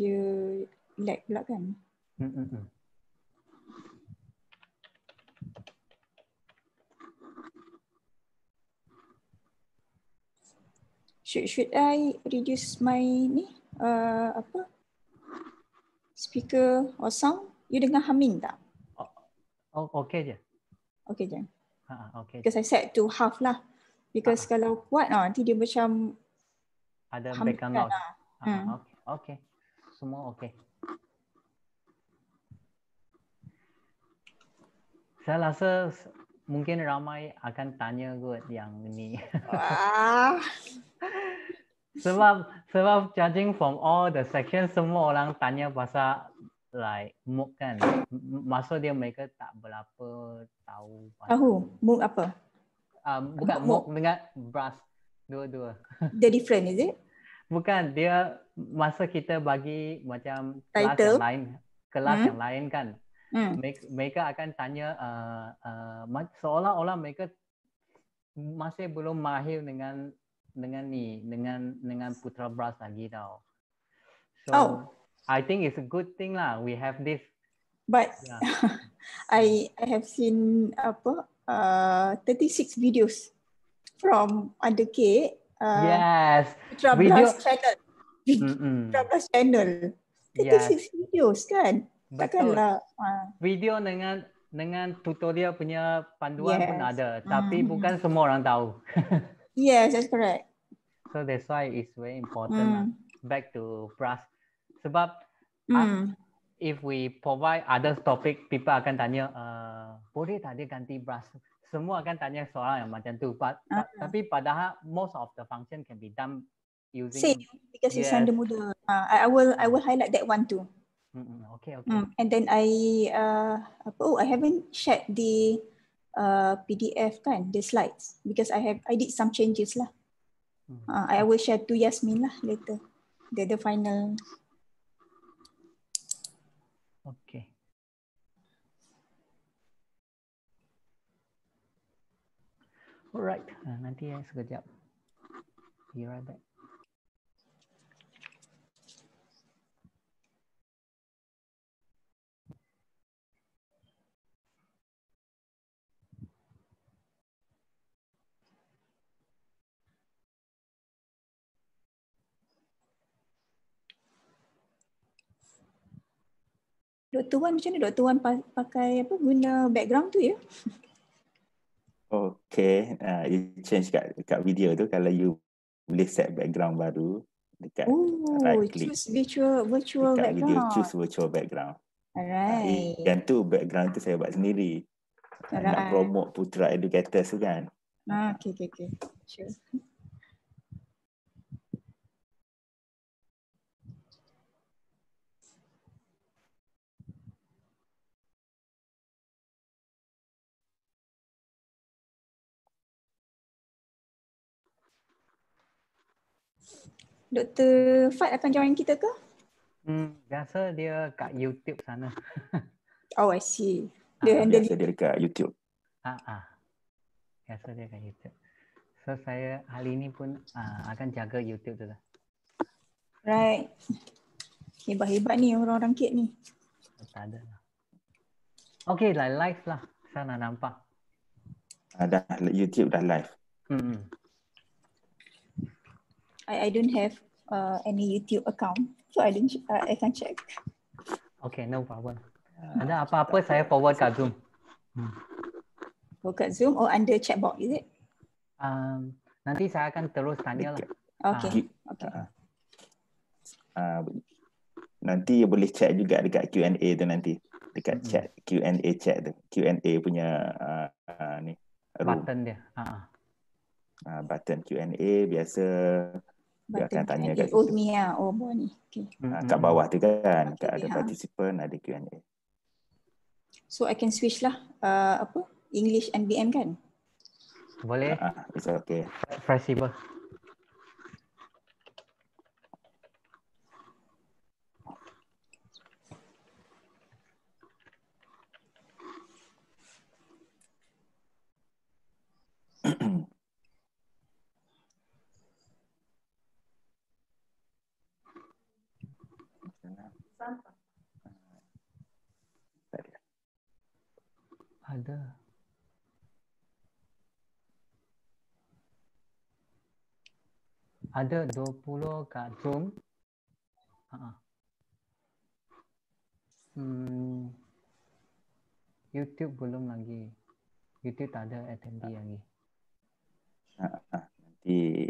dia lag pula kan. Hmm, hmm, hmm. Should should I reduce my ni uh, apa speaker or sound? You dengar humming tak? Oh, okay je. Okay je. Ha, ha, okay. Because I set to half lah. Because Ah. kalau kuat ah, nanti dia macam Ada background kan noise. lah. Ha, Hmm. okay. okay. Semua okay. Saya rasa mungkin ramai akan tanya kot yang ni. Sebab sebab judging from all the sections semua orang tanya pasal like MOOC kan. M- Maksud dia mereka tak berapa tahu pasal Tahu mood apa? um, bukan MOOC. MOOC dengan BRAS dua-dua. The different is it? Bukan dia masa kita bagi macam kelas Title? yang lain kelas Hmm. yang lain kan Hmm. mereka, akan tanya uh, uh, seolah-olah mereka masih belum mahir dengan dengan ni dengan dengan putra bras lagi tau. So Oh. I think it's a good thing lah. We have this. But Yeah. I I have seen apa uh 36 videos from under K uh yes. Putra video- channel. Putra channel. 36 Yes. videos kan? Takkanlah. Uh, Video dengan dengan tutorial punya panduan pun Yes. ada, tapi Mm. bukan semua orang tahu. yes, that's correct. So that's why it's very important lah. Hmm. back to brass. Sebab Ah. Hmm. if we provide other topic, people akan tanya, uh, boleh tak dia ganti brass? Semua akan tanya soalan yang macam tu. But, Ah. Tapi padahal most of the function can be done using. Same because it's Yes. under muda. Uh, I, I will I will highlight that one too. Mm-mm, okay, okay. Mm. And then I uh apa oh I haven't shared the uh PDF kan the slides because I have I did some changes lah. Mm. Uh, I will share to Yasmin lah later. The the final. Okay. Alright, uh, nanti ya sekejap. Be right back. Dr. Wan macam mana Dr. Wan pa- pakai apa guna background tu ya? Okay, uh, you change kat, kat video tu kalau you boleh set background baru dekat Oh, right click. choose virtual virtual dekat video background. choose virtual background. Uh, Alright. yang tu background tu saya buat sendiri. Uh, Nak Alright. promote Putra Educators tu kan. Ah, okay, okay, okay. Sure. Dr. Fat akan join kita ke? Hmm, biasa dia kat YouTube sana. Oh, I see. Ah, Dia handle biasa dia dekat YouTube. Ah, ah. Biasa dia kat YouTube. So saya hari ni pun ah, akan jaga YouTube tu lah. Right. Hebat-hebat ni orang-orang kid ni. Tak ada lah. Okay lah, live lah. Saya nak nampak. Ah, dah YouTube dah live. Hmm. I, I don't have uh, any YouTube account. So I didn't uh, I can check. Okay, no problem. Ah, Ada apa-apa saya forward kat Zoom. Hmm. Go kat Zoom or under chat box, is it? Um, nanti saya akan terus tanya lah. Okay. Ki- Okay. ah. Ah, nanti boleh chat juga dekat Q&A tu nanti. Dekat Mm-mm. chat Q&A chat tu. Q&A punya uh, uh, ni room. Button dia. Ah, ah. Uh, button Q&A biasa dia akan tanya kat Oh, situ. ni ah. Oh, bawah ni. Okay. Hmm, uh, hmm, kat hmm. bawah tu kan. Okay, Kat ada ha. participant ada Q&A. So I can switch lah uh, apa English and BM kan? Boleh. Ah, it's okay. Flexible. Ada. Ada 20 kat Zoom. Ha. Hmm. YouTube belum lagi. YouTube tak ada attendee lagi. Ah, ah, nanti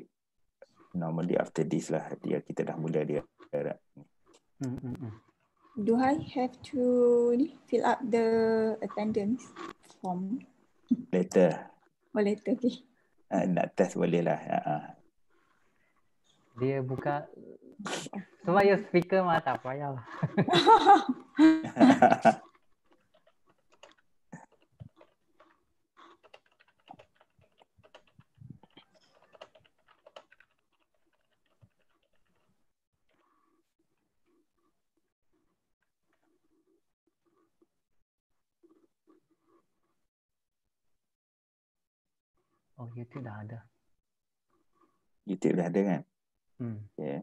normally after this lah dia kita dah mula dia. Hmm, hmm, hmm. Do I have to ni, fill up the attendance form? Later Oh later, okay. ah, nak test boleh lah. Ah, ah. Dia buka sebab ya speaker mah tak payah lah. Oh, YouTube dah ada. YouTube dah ada kan? Hmm. Okay.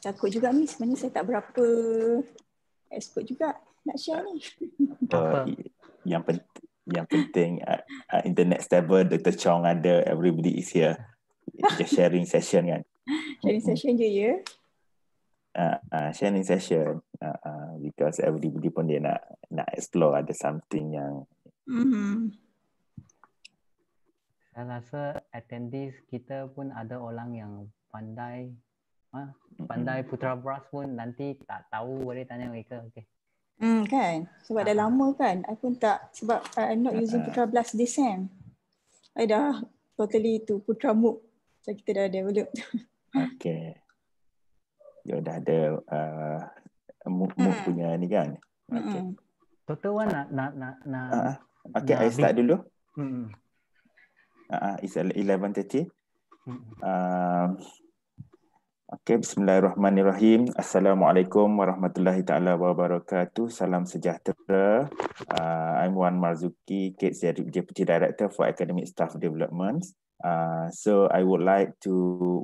Takut juga Miss, sebenarnya saya tak berapa expert juga nak share ni. Uh, yang penting yang penting uh, uh, internet stable Dr. Chong ada everybody is here just sharing session kan Sharing session je ya. uh, uh, sharing session uh, uh, because everybody pun dia nak nak explore ada something yang Mm-hmm. Saya rasa attendees kita pun ada orang yang pandai ah, pandai Putra Bras pun nanti tak tahu boleh tanya mereka. Okay. Hmm, kan? Sebab dah lama kan. I pun tak, sebab I'm not using Putra Blast this sem. I dah totally tu Putra MOOC. So kita dah develop. okay dia dah ada uh, MOOC MOOC Mm. punya ni kan okay Mm-mm. Dr. Wan nak nak nak, nak uh, okay Nah, I start dulu hmm, uh, uh, it's 11.30 hmm. Um, okay, Bismillahirrahmanirrahim. Assalamualaikum warahmatullahi taala wabarakatuh. Salam sejahtera. Uh, I'm Wan Marzuki, Kate's Deputy Director for Academic Staff Development. Uh, so I would like to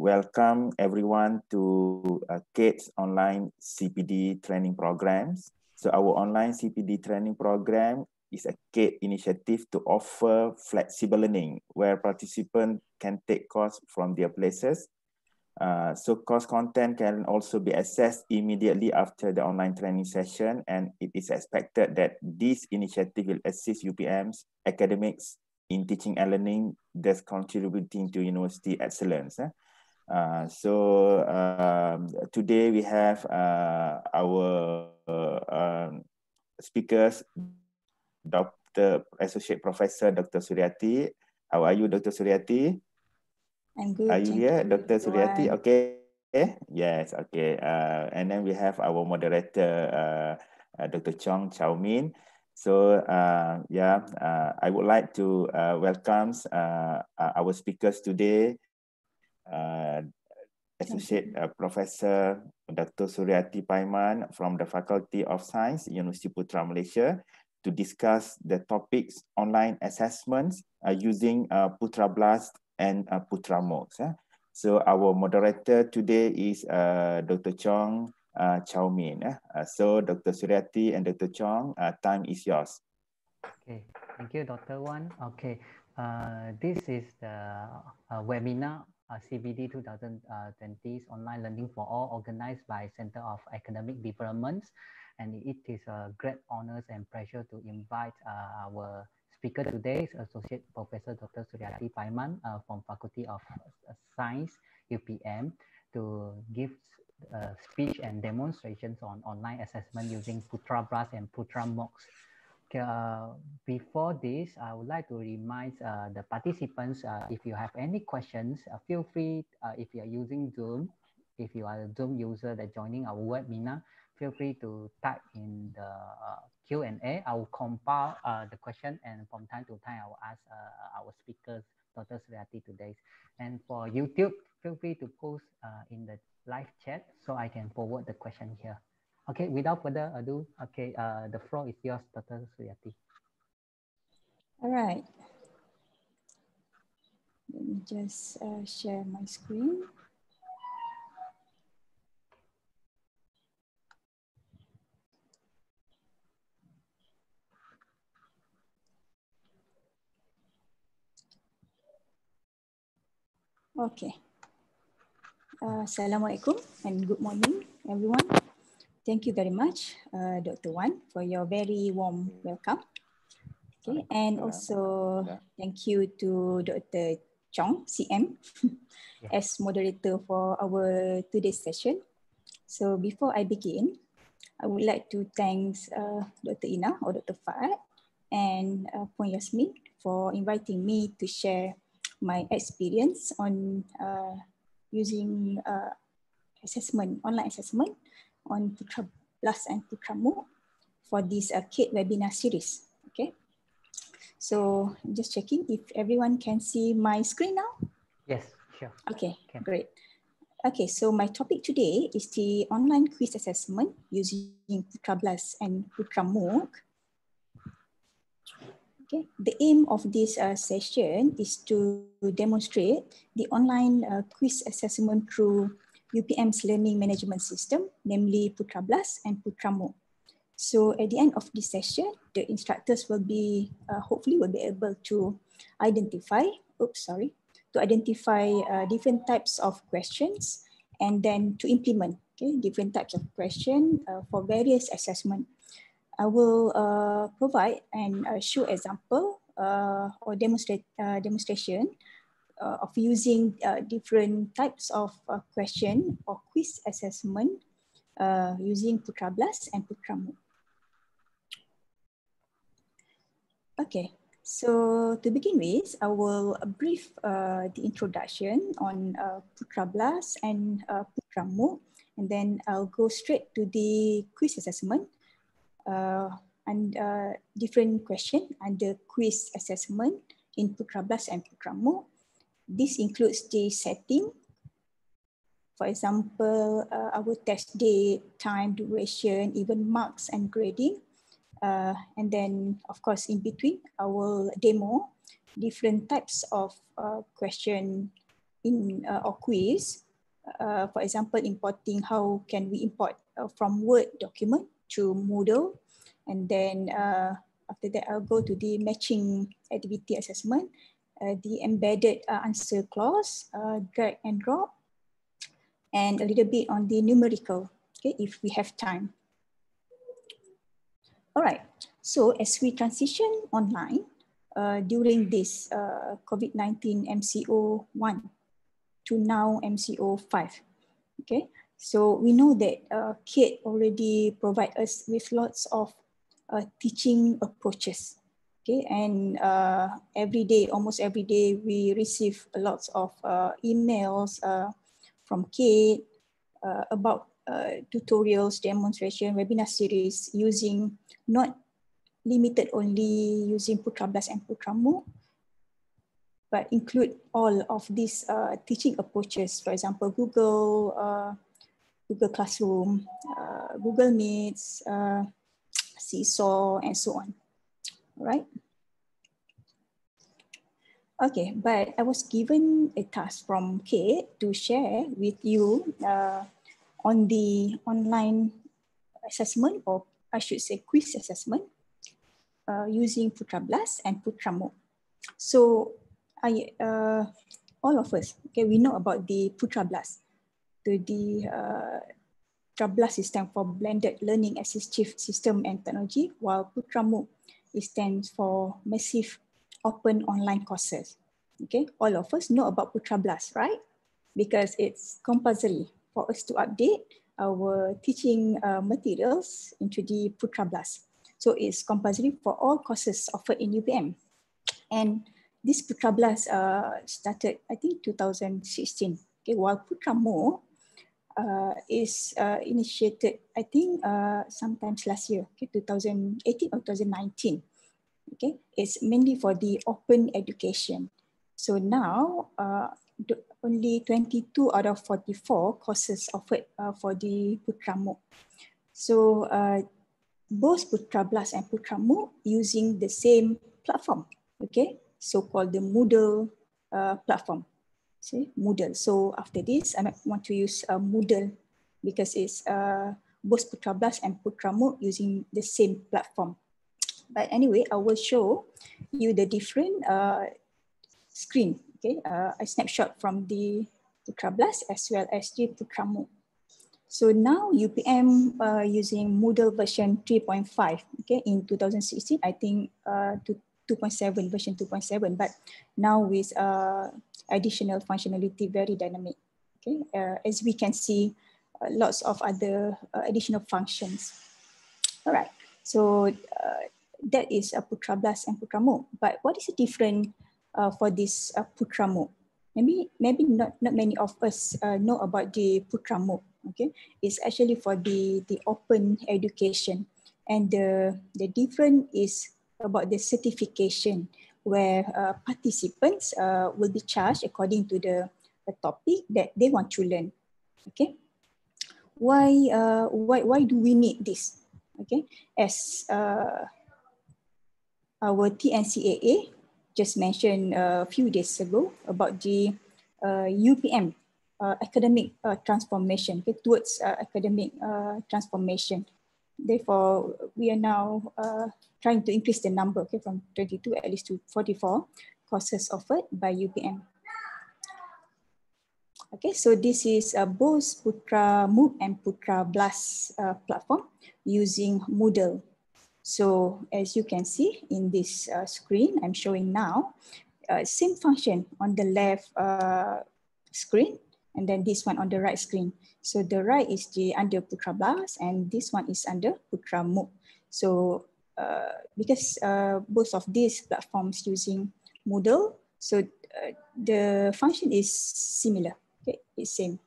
welcome everyone to uh, Kate's online CPD training programs. So our online CPD training program is a Kate initiative to offer flexible learning where participants can take course from their places. Uh, so course content can also be accessed immediately after the online training session and it is expected that this initiative will assist UPM's academics in teaching and learning, thus contributing to university excellence. eh. Uh, so um, today we have uh, our um, speakers, Dr. Associate Professor Dr. Suryati. How are you, Dr. Suryati? I'm good. Are you here, Dr. Suryati? Okay. Yes, okay. Uh, and then we have our moderator, uh, uh, Dr. Chong Chow Min. So, uh, yeah, uh, I would like to uh, welcome uh, uh, our speakers today, uh, Associate uh, Professor Dr. Suryati Paiman from the Faculty of Science, University Putra Malaysia, to discuss the topics online assessments uh, using uh, Putra Blast and uh, Putra MOOCs. eh. So our moderator today is uh, Dr. Chong uh, Chow Min. eh. Uh, so Dr. Suryati and Dr. Chong, uh, time is yours. Okay, thank you, Dr. Wan. Okay, uh, this is the uh, webinar uh, CPD 2020 online learning for all organized by Center of Academic Developments. And it is a great honors and pleasure to invite uh, our speaker today, is Associate Professor Dr. Suryati Paiman uh, from Faculty of Science, UPM, to give uh, speech and demonstrations on online assessment using Putra Blast and Putra MOOCs. Uh, before this, I would like to remind uh, the participants, uh, if you have any questions, uh, feel free, uh, if you are using Zoom, if you are a Zoom user that joining our webinar, feel free to type in the uh, Q&A. I will compile uh, the question and from time to time I will ask uh, our speakers, Dr. Suryati today. And for YouTube, feel free to post uh, in the live chat so I can forward the question here. Okay, without further ado, okay, uh, the floor is yours, Dr. Suryati. All right. Let me just uh, share my screen. Okay. Uh, Assalamualaikum and good morning, everyone. Thank you very much, uh, Dr. Wan, for your very warm welcome. Okay, and also thank you to Dr. Chong, CM, as moderator for our today's session. So before I begin, I would like to thank uh, Dr. Ina or Dr. Fahad and uh, Puan Yasmin for inviting me to share my experience on uh, using uh, assessment, online assessment on Putra Blast and Putra MOOC for this uh, CADe webinar series. Okay. So just checking if everyone can see my screen now. Yes, sure. Okay, great. Okay, so my topic today is the online quiz assessment using Putra Blast and Putra MOOC. Okay, the aim of this uh, session is to demonstrate the online uh, quiz assessment through UPM's learning management system, namely Putra Blast and PutraMOOC. So at the end of this session, the instructors will be, uh, hopefully will be able to identify, oops, sorry, to identify uh, different types of questions and then to implement okay, different types of question uh, for various assessment. I will uh, provide and uh, show example uh, or demonstrate demonstration uh, of using uh, different types of uh, question or quiz assessment uh, using Putra Blast and Putra MOOC. Okay, so to begin with, I will brief uh, the introduction on uh, Putra Blast and uh, Putra MOOC, and then I'll go straight to the quiz assessment uh, and uh, different question under quiz assessment in Putra and Putra MOOC. This includes the setting. For example, uh, our test date, time, duration, even marks and grading. Uh, and then, of course, in between, will demo different types of uh, question in uh, or quiz. Uh, for example, importing how can we import uh, from Word document to Moodle. And then uh, after that, I'll go to the matching activity assessment uh, the embedded uh, answer cloze, uh, drag and drop, and a little bit on the numerical, okay, if we have time. All right, so as we transition online uh, during this uh, COVID-19 MCO 1 to now MCO 5, okay, so we know that uh, CADe already provide us with lots of uh, teaching approaches Okay, and uh, every day, almost every day, we receive lots of uh, emails uh, from CADe uh, about tutorials, demonstration, webinar series using not limited only using Putra Blast and Putra MOOC, but include all of these teaching approaches. For example, Google, Google Classroom, Google Meets, Seesaw, and so on right? Okay, but I was given a task from CADe to share with you uh, on the online assessment, or I should say quiz assessment, uh, using Putra Blast and Putra MOOC. So I, uh, all of us, okay, we know about the Putra Blast, the uh, Putra Blast system for blended learning assistive system and technology, while Putra MOOC it stands for Massive Open Online Courses. Okay, all of us know about Putra Blast, right? Because it's compulsory for us to update our teaching uh, materials into the Putra Blast. So it's compulsory for all courses offered in UPM. And this Putra Blast uh, started, I think, 2016. Okay, while Putra MOOC, uh, is uh, initiated, I think, uh, sometimes last year, okay, 2018 or 2019. Okay, it's mainly for the open education. So now, uh, only 22 out of 44 courses offered uh, for the Putra MOOC. So uh, both Putra Blast and Putra MOOC using the same platform, okay, so-called the Moodle uh, platform see Moodle. So after this, I might want to use uh, Moodle because it's uh, both Putra Blast and Putra MOOC using the same platform. But anyway, I will show you the different uh, screen. Okay, uh, a snapshot from the Putra Blast as well as the Putra MOOC. So now UPM uh, using Moodle version 3.5. Okay, in 2016, I think uh, 2.7 version 2.7, but now with uh, additional functionality, very dynamic. Okay, uh, as we can see, uh, lots of other uh, additional functions. All right, so uh, that is a Putra Blast and Putra MOOC. But what is the difference uh, for this uh, Putra MOOC? Maybe maybe not not many of us know about the Putra MOOC. Okay, it's actually for the the open education, and the the difference is about the certification where uh, participants uh, will be charged according to the, the topic that they want to learn. Okay. Why, uh, why, why do we need this? Okay. As uh, our TNCAA just mentioned a few days ago about the uh, UPM, uh, academic uh, transformation, okay, towards uh, academic uh, transformation. Therefore, we are now uh, trying to increase the number okay, from 22 at least to 44 courses offered by UPM. Okay, so this is uh, both Putra MOOC and Putra Blast uh, platform using Moodle. So as you can see in this uh, screen I'm showing now, uh, same function on the left uh, screen and then this one on the right screen. So the right is the under Putra Blast and this one is under Putra MOOC. So because uh, both of these platforms using Moodle, so uh, the function is similar, okay, it's same.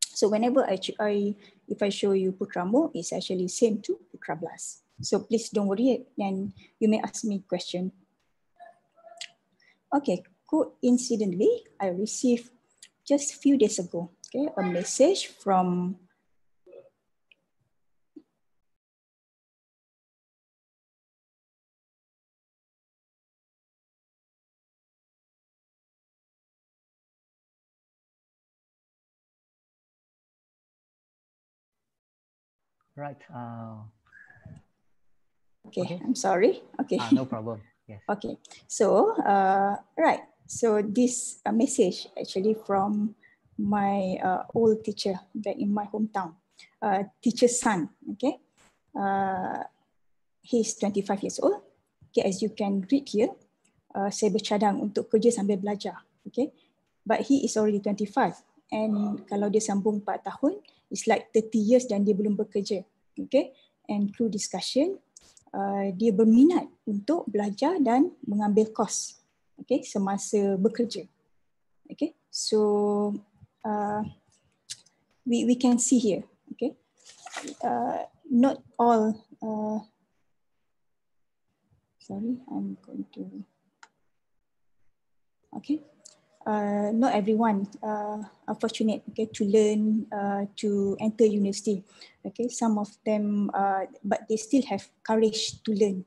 So whenever I, I if I show you Putra MOOC, it's actually same to Putra Blast. So please don't worry and you may ask me question. Okay, coincidentally, I received just a few days ago, okay, a message from Right. Uh, okay. okay, I'm sorry. Okay. Uh, no problem. Yes. Okay. So, uh, right. So this uh, message actually from my uh, old teacher back in my hometown, uh, teacher son. Okay. Uh, he's 25 years old. Okay, as you can read here, uh, saya bercadang untuk kerja sambil belajar. Okay. But he is already 25. And kalau dia sambung 4 tahun, it's like 30 years dan dia belum bekerja. Okay. And through discussion, uh, dia berminat untuk belajar dan mengambil kos okay, semasa bekerja. Okay. So uh, we, we can see here. Okay. Uh, not all uh, sorry, I'm going to okay uh, not everyone uh, are fortunate okay, to learn uh, to enter university. Okay, some of them, uh, but they still have courage to learn.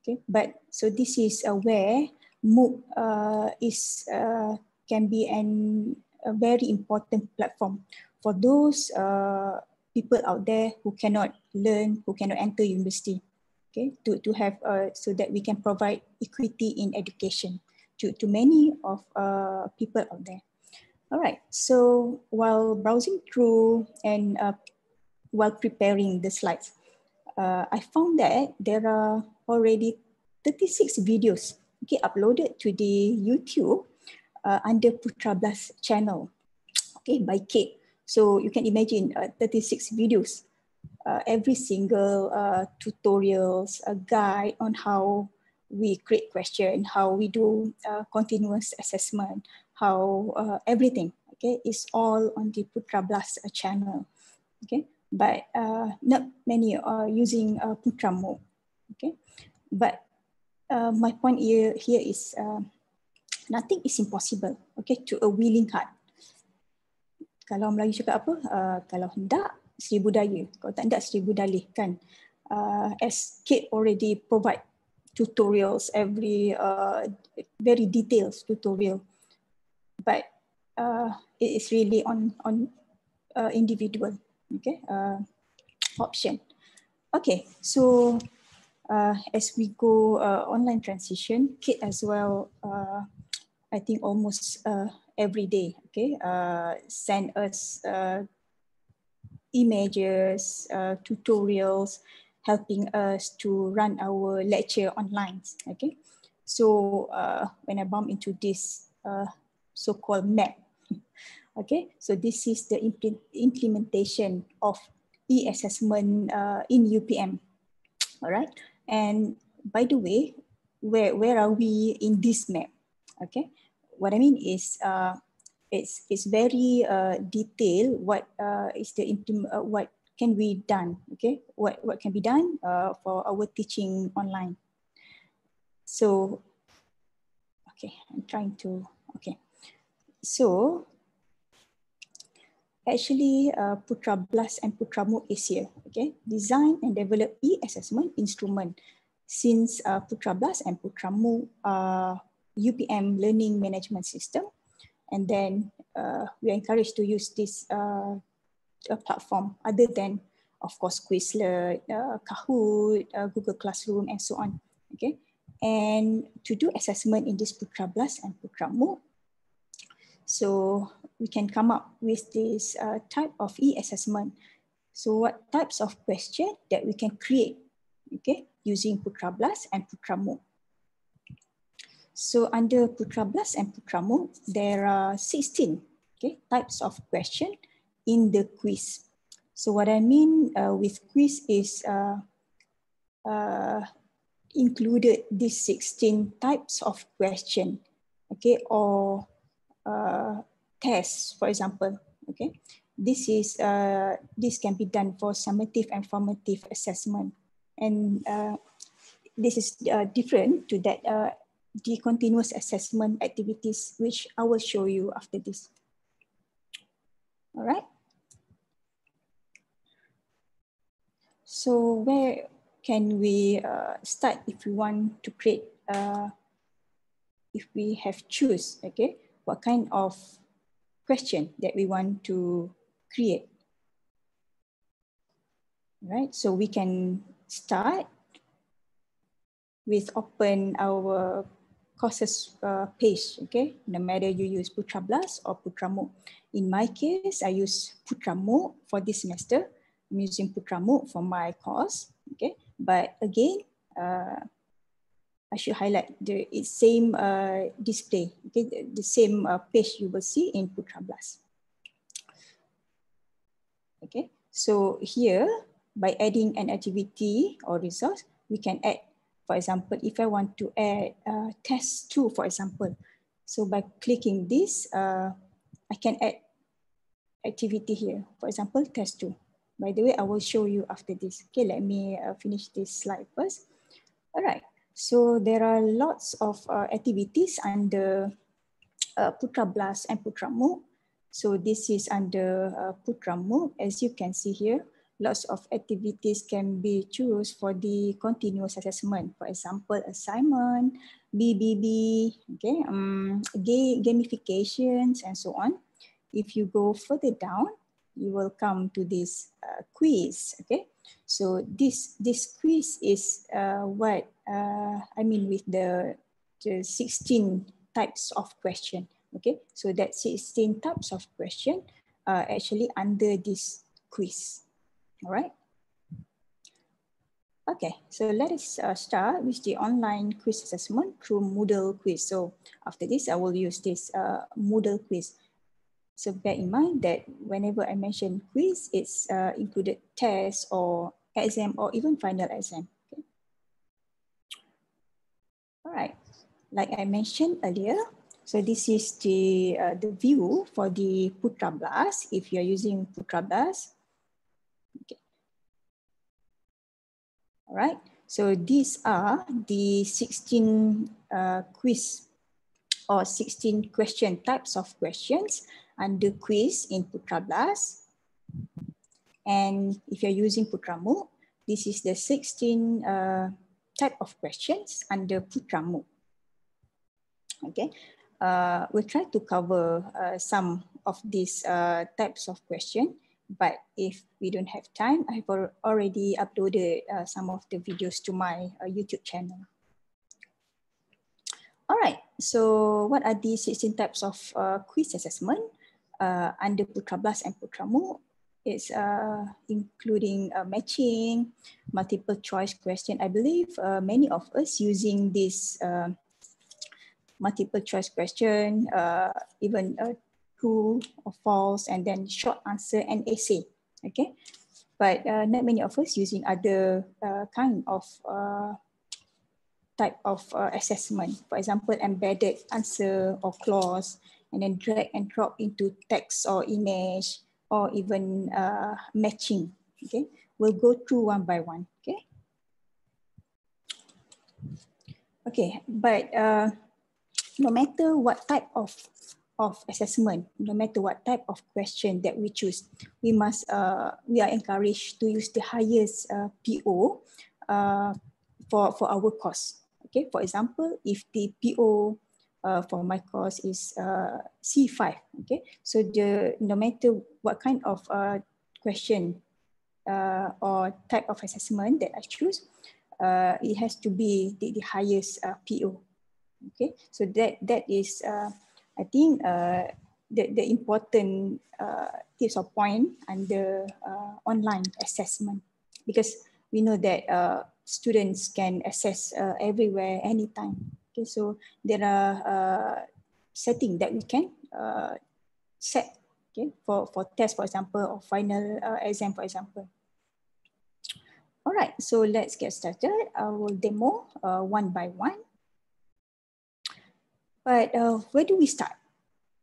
Okay, but so this is uh, where MOOC uh, is uh, can be an a very important platform for those uh, people out there who cannot learn, who cannot enter university. Okay, to to have uh, so that we can provide equity in education to, to many of uh, people out there. All right, so while browsing through and uh, while preparing the slides, uh, I found that there are already 36 videos okay, uploaded to the YouTube uh, under Putra Blast channel okay, by CADe. So you can imagine uh, 36 videos, uh, every single uh, tutorials, a guide on how we create question, how we do uh, continuous assessment, how uh, everything. okay, is all on the Putra Blast channel, okay? But uh, not many are using uh, Putra Mo, okay? But uh, my point here, here is uh, nothing is impossible, okay, to a willing heart. Kalau Melayu cakap apa? Uh, kalau hendak, seribu daya. Kalau tak hendak, seribu dalih, kan? Uh, as Kate already provide tutorials, every uh, very detailed tutorial. But uh, it is really on, on uh, individual, okay, uh, option. Okay, so uh, as we go uh, online transition, CADe as well, uh, I think almost uh, every day, okay, uh, send us uh, images, uh, tutorials, helping us to run our lecture online, okay. So uh, when I bump into this uh, so-called map, okay, so this is the impl implementation of e-assessment uh, in UPM, all right. And by the way, where, where are we in this map, okay? what I mean is uh, it's it's very uh, detailed. What uh, is the uh, what can be done? Okay, what what can be done uh, for our teaching online? So, okay, I'm trying to okay. So actually uh, Putra Blast and Putra is here. Okay, design and develop e-assessment instrument. Since uh, Putra Blast and Putra are UPM learning management system. And then uh, we are encouraged to use this uh, platform other than, of course, Quizlet, uh, Kahoot, uh, Google Classroom, and so on. Okay, and to do assessment in this Putra Blast and Putra MOOC, so we can come up with this uh, type of e-assessment. So what types of question that we can create, okay, using Putra Blast and Putra MOOC. So under Putra Blast and Putra MOOC, there are 16 okay, types of question in the quiz. So what I mean uh, with quiz is uh, uh, included these 16 types of question, okay, or uh, tests, for example, okay. This is uh, this can be done for summative and formative assessment, and uh, this is different to that the continuous assessment activities, which I will show you after this. All right. So where can we uh, start if we want to create, uh, if we have choose, okay, what kind of question that we want to create. Right, so we can start with open our courses uh, page, okay? No matter you use Putra Blast or Putra MOOC. In my case, I use Putra MOOC for this semester. I'm using Putra MOOC for my course, okay? But again, uh, I should highlight the same uh, display, okay? The, the same uh, page you will see in Putra Blast. Okay, so here, by adding an activity or resource, we can add for example, if I want to add uh, test two, for example, so by clicking this, uh, I can add activity here. For example, test two. By the way, I will show you after this. Okay, let me uh, finish this slide first. All right, so there are lots of uh, activities under uh, Putra Blast and Putra MOOC. So this is under uh, Putra MOOC, as you can see here lots of activities can be choose for the continuous assessment. For example, assignment, BBB, okay, um, gamifications, and so on. If you go further down, you will come to this uh, quiz, okay? So this, this quiz is uh, what uh, I mean with the, the 16 types of question, okay? So that 16 types of question are actually under this quiz. All right. Okay, so let us uh, start with the online quiz assessment through Moodle quiz. So after this, I will use this uh, Moodle quiz. So bear in mind that whenever I mention quiz, it's uh, included test or exam or even final exam. Okay. All right, like I mentioned earlier, So this is the, uh, the view for the Putra Blast if you're using Putra Blast. Okay. All right, so these are the 16 uh, quiz or 16 question types of questions under quiz in Putra Blast. And if you're using PutraMOOC, this is the 16 uh, type of questions under PutraMOOC. Okay, uh, we'll try to cover uh, some of these uh, types of question, but if we don't have time, I've already uploaded uh, some of the videos to my uh, YouTube channel. All right, so what are the 16 types of quiz assessment under Putra Blast and PutraMOOC? It's including matching, multiple choice question. I believe many of us using this multiple choice question, uh, even a true or false, and then short answer and essay. Okay, but uh, not many of us using other uh, kind of uh, type of uh, assessment. For example, embedded answer or cloze, and then drag and drop into text or image, or even uh, matching. Okay, we'll go through one by one. Okay. Okay, but uh, no matter what type of of assessment, no matter what type of question that we choose, we must uh, we are encouraged to use the highest uh, PO uh, for for our course. Okay, for example, if the PO uh, for my course is uh, C5, okay, so the no matter what kind of uh, question uh, or type of assessment that I choose, uh, it has to be the, the highest uh, PO. Okay, so that that is, uh, I think, uh, the the important uh, tips or point under uh, online assessment because we know that uh, students can assess uh, everywhere anytime. Okay, so there are uh, settings that we can uh, set okay for for test for example or final uh, exam for example. All right, so let's get started. I will demo uh, one by one. But uh, where do we start?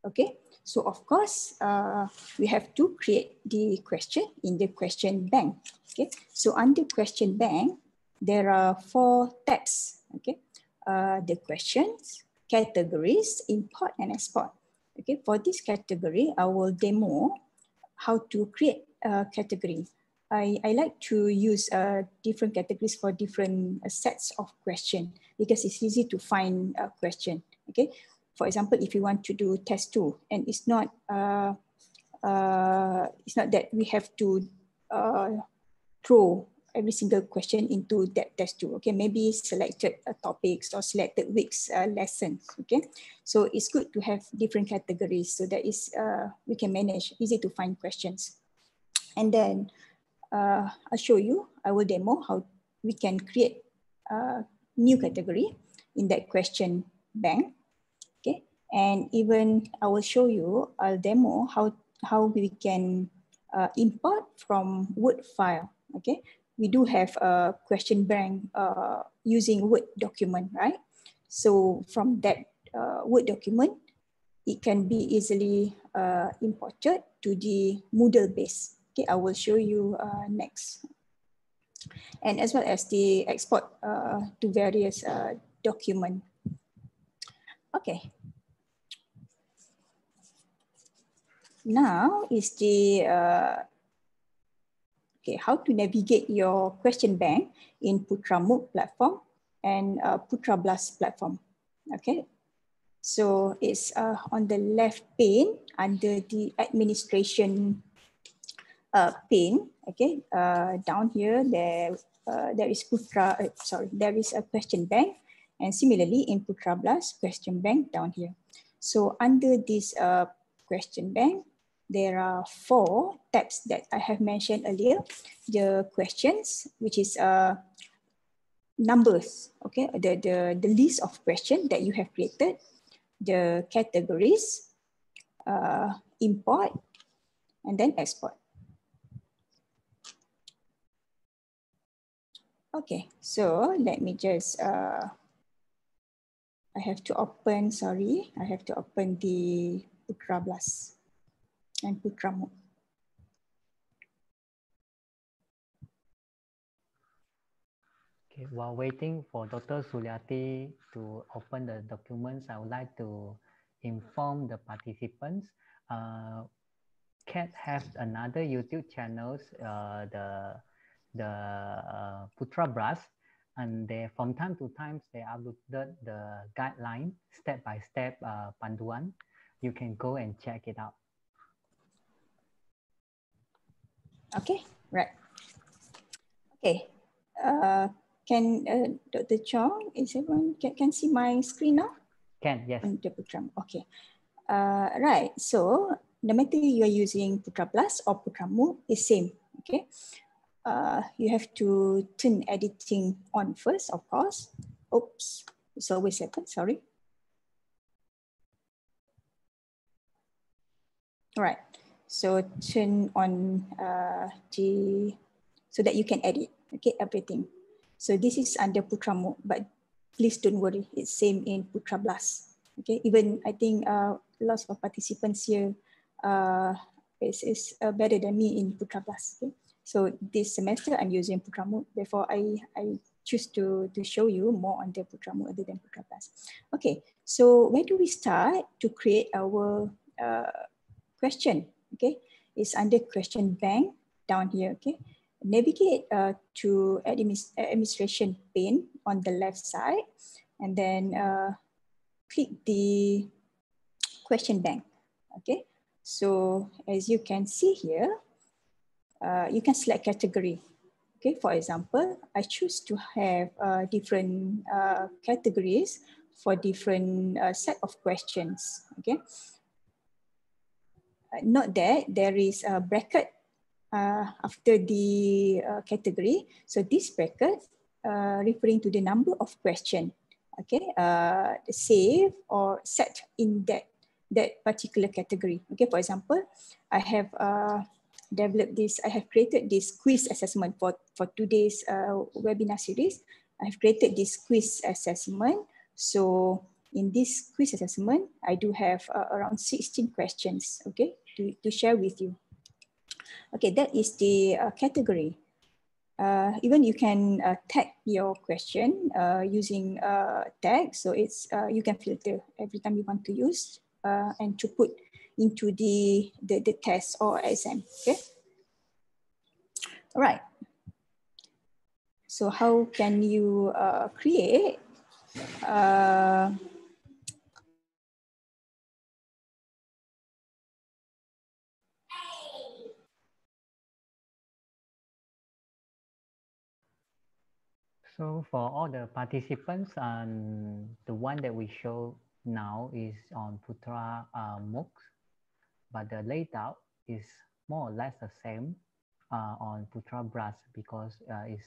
Okay, so of course, uh, we have to create the question in the question bank. Okay, so under question bank, there are four tabs. Okay, uh, the questions, categories, import and export. Okay, for this category, I will demo how to create a category. I, I like to use uh, different categories for different uh, sets of question because it's easy to find a question. Okay, for example, if you want to do test two, and it's not uh, uh, it's not that we have to uh, throw every single question into that test two. Okay, maybe selected uh, topics or selected weeks uh, lessons. Okay, so it's good to have different categories so that is uh, we can manage easy to find questions. And then uh, I'll show you. I will demo how we can create a new category in that question bank. Okay, and even I will show you, I'll demo how, how we can uh, import from Word file. Okay, we do have a question bank uh, using Word document, right? So from that uh, Word document, it can be easily uh, imported to the Moodle base. Okay, I will show you uh, next. And as well as the export uh, to various uh, document. Okay. Now is the uh, okay how to navigate your question bank in Putra MOOC platform and uh, Putra Blast platform. Okay, so it's uh, on the left pane under the administration uh, pane. Okay, uh, down here there uh, there is Putra. Uh, sorry, there is a question bank and similarly in Putra Blast question bank down here. So under this uh, question bank, there are four tabs that I have mentioned earlier. The questions, which is uh, numbers, okay, the, the, the list of questions that you have created, the categories, uh, import, and then export. Okay, so let me just uh, I have to open, sorry, I have to open the Putra Blast and Putra MOOC. Okay, while waiting for Dr. Suryati to open the documents, I would like to inform the participants. Uh, CAT has another YouTube channels, uh, the the uh, Putra Blast, and they from time to time they uploaded the guideline step by step uh, panduan. You can go and check it out. Okay, right. Okay, uh, can uh, Dr. Chong, is everyone can, can see my screen now? Can, yes. The Putra, okay. Uh, right, so no matter you are using Putra Blast or Putra MOOC, is same, okay? Uh, you have to turn editing on first, of course. Oops, it's always happen, sorry. All right, so turn on uh, the, so that you can edit, okay, everything. So this is under Putra MOOC, but please don't worry, it's same in Putra Blast. Okay, even I think uh, lots of participants here uh, is, is uh, better than me in Putra Blast. Okay? So this semester I'm using Putra MOOC, therefore I, I choose to, to show you more on the Putra MOOC other than Putra Blast. Okay, so where do we start to create our uh, question? Okay, it's under question bank down here, okay? navigate uh, to administration pane on the left side and then uh, click the question bank. Okay, so as you can see here, uh, you can select category. Okay, for example, I choose to have uh, different uh, categories for different uh, set of questions. Okay, note that there is a bracket uh, after the uh, category. So this bracket uh, referring to the number of question, okay, uh, save or set in that that particular category. Okay, for example, I have uh, developed this, I have created this quiz assessment for, for today's uh, webinar series. I have created this quiz assessment. So in this quiz assessment, I do have uh, around 16 questions, okay, to, to share with you. Okay, that is the uh, category. Uh, even you can uh, tag your question uh, using uh, tag. So it's uh, you can filter every time you want to use uh, and to put into the, the, the test or exam, okay? All right. So how can you create So for all the participants, um, the one that we show now is on Putra uh, but the layout is more or less the same uh, on Putra Blast because uh, it's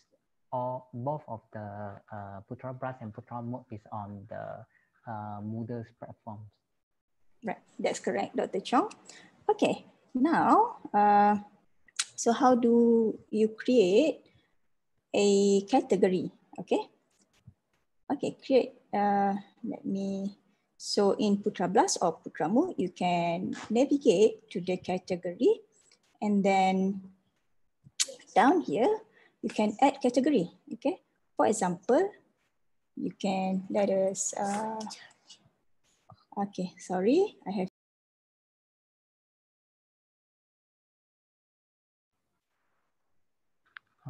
all both of the uh, Putra Blast and Putra MOOC is on the uh, Moodle's platforms. Right, that's correct, Dr. Chong. Okay, now, uh, so how do you create a category, okay? Okay, create, uh, let me, so in Putra Blast or Putra MOOC, you can navigate to the category and then down here, you can add category, okay? For example, you can let us, uh, okay, sorry, I have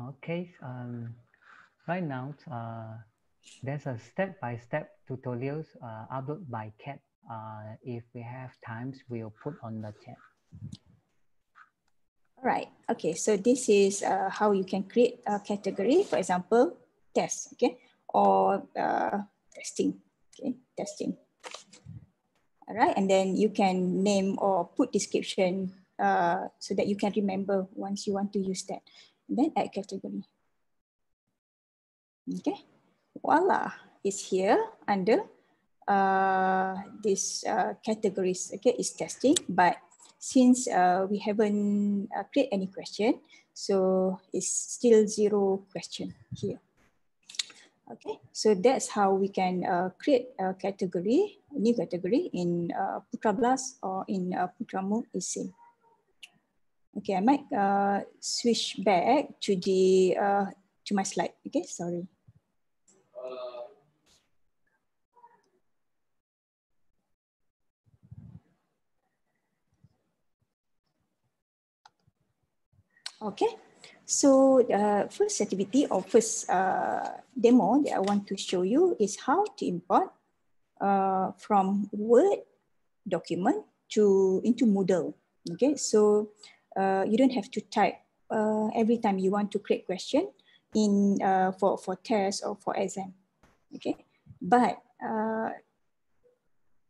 Okay, um, right now, uh, there's a step-by-step -step tutorials uh, uploaded by Cat. Uh, if we have times, we'll put on the chat. All right, okay, so this is uh, how you can create a category, for example, test, okay, or uh, testing, okay, testing. All right, and then you can name or put description uh, so that you can remember once you want to use that then add category. Okay, voila, it's here under uh, this uh, categories. Okay, it's testing, but since uh, we haven't uh, create any question, so it's still zero question here. Okay, so that's how we can uh, create a category, a new category in uh, Putra Blast or in uh, PutraMOOC eSIM. Okay, I might uh, switch back to the uh, to my slide. Okay, sorry. Okay, so the uh, first activity or first uh, demo that I want to show you is how to import uh, from Word document to into Moodle. Okay, so uh, you don't have to type uh, every time you want to create question in uh, for, for test or for exam. Okay, but uh,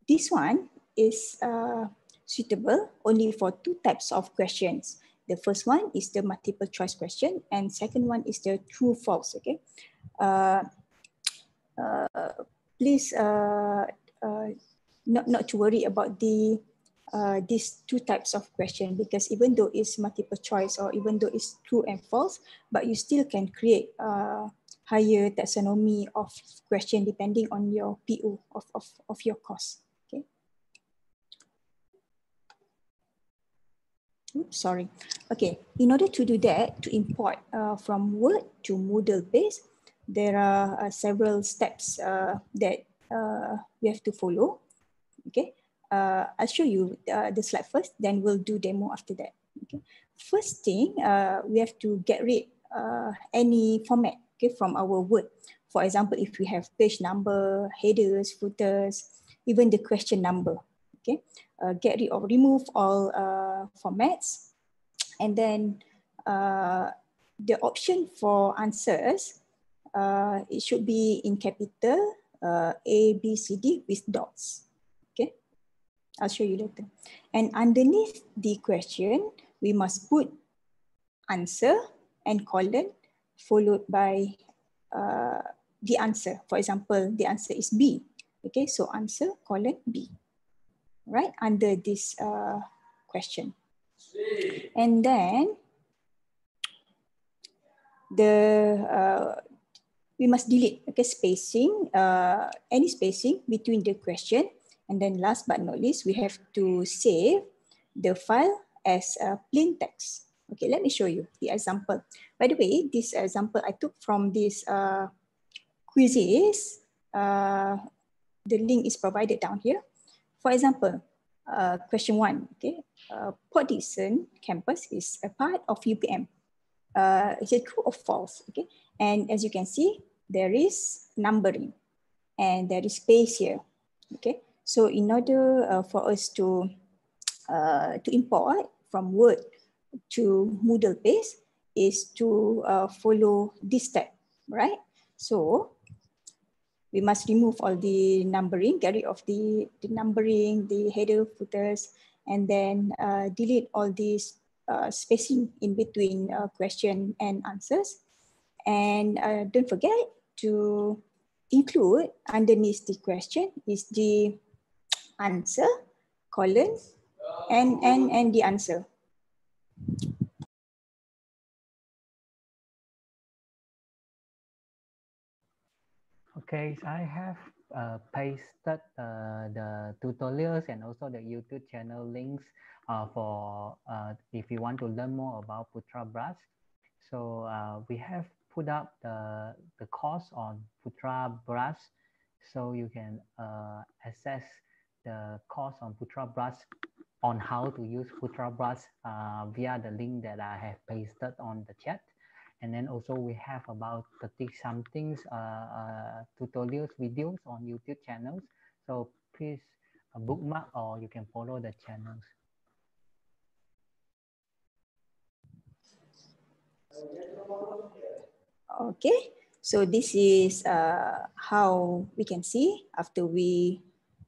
this one is uh, suitable only for two types of questions. The first one is the multiple choice question and second one is the true false. Okay, uh, please not, not to worry about the uh, these two types of question because even though it's multiple choice or even though it's true and false, but you still can create uh, higher taxonomy of question depending on your PO of, of, of your course. Okay. Oops, sorry. Okay, in order to do that, to import uh, from Word to Moodle base, there are uh, several steps uh, that uh, we have to follow. Okay, uh, I'll show you uh, the slide first, then we'll do demo after that. Okay. First thing, uh, we have to get rid uh, any format okay, from our Word. For example, if we have page number, headers, footers, even the question number. Okay, uh, get rid or remove all uh, formats, and then uh, the option for answers, uh, it should be in capital uh, A, B, C, D with dots. I'll show you later. And underneath the question, we must put answer and colon followed by uh, the answer. For example, the answer is B. Okay, so answer colon B, right, under this uh, question. And then the uh, we must delete okay spacing uh, any spacing between the question and then last but not least, we have to save the file as a plain text. Okay, let me show you the example. By the way, this example I took from this uh, quizzes. Uh, the link is provided down here. For example, uh, question one, okay, uh, Port Dickson campus is a part of UPM. Uh, is it true or false? Okay, and as you can see, there is numbering and there is space here. Okay, so in order uh, for us to uh, to import from Word to Moodle base is to uh, follow this step, right? So we must remove all the numbering, get rid of the, the numbering, the header, footers, and then uh, delete all these uh, spacing in between uh, question and answers. And uh, don't forget to include underneath the question is the answer, colon, and, and, and the answer. Okay, so I have uh, pasted uh, the tutorials and also the YouTube channel links uh, for uh, if you want to learn more about Putra Blast. So uh, we have put up the, the course on Putra Blast so you can uh, access the course on Putra Blast on how to use Putra Blast uh, via the link that I have pasted on the chat. And then also we have about 30 something uh, uh, tutorials videos on YouTube channels. So please uh, bookmark or you can follow the channels. Okay, so this is uh, how we can see after we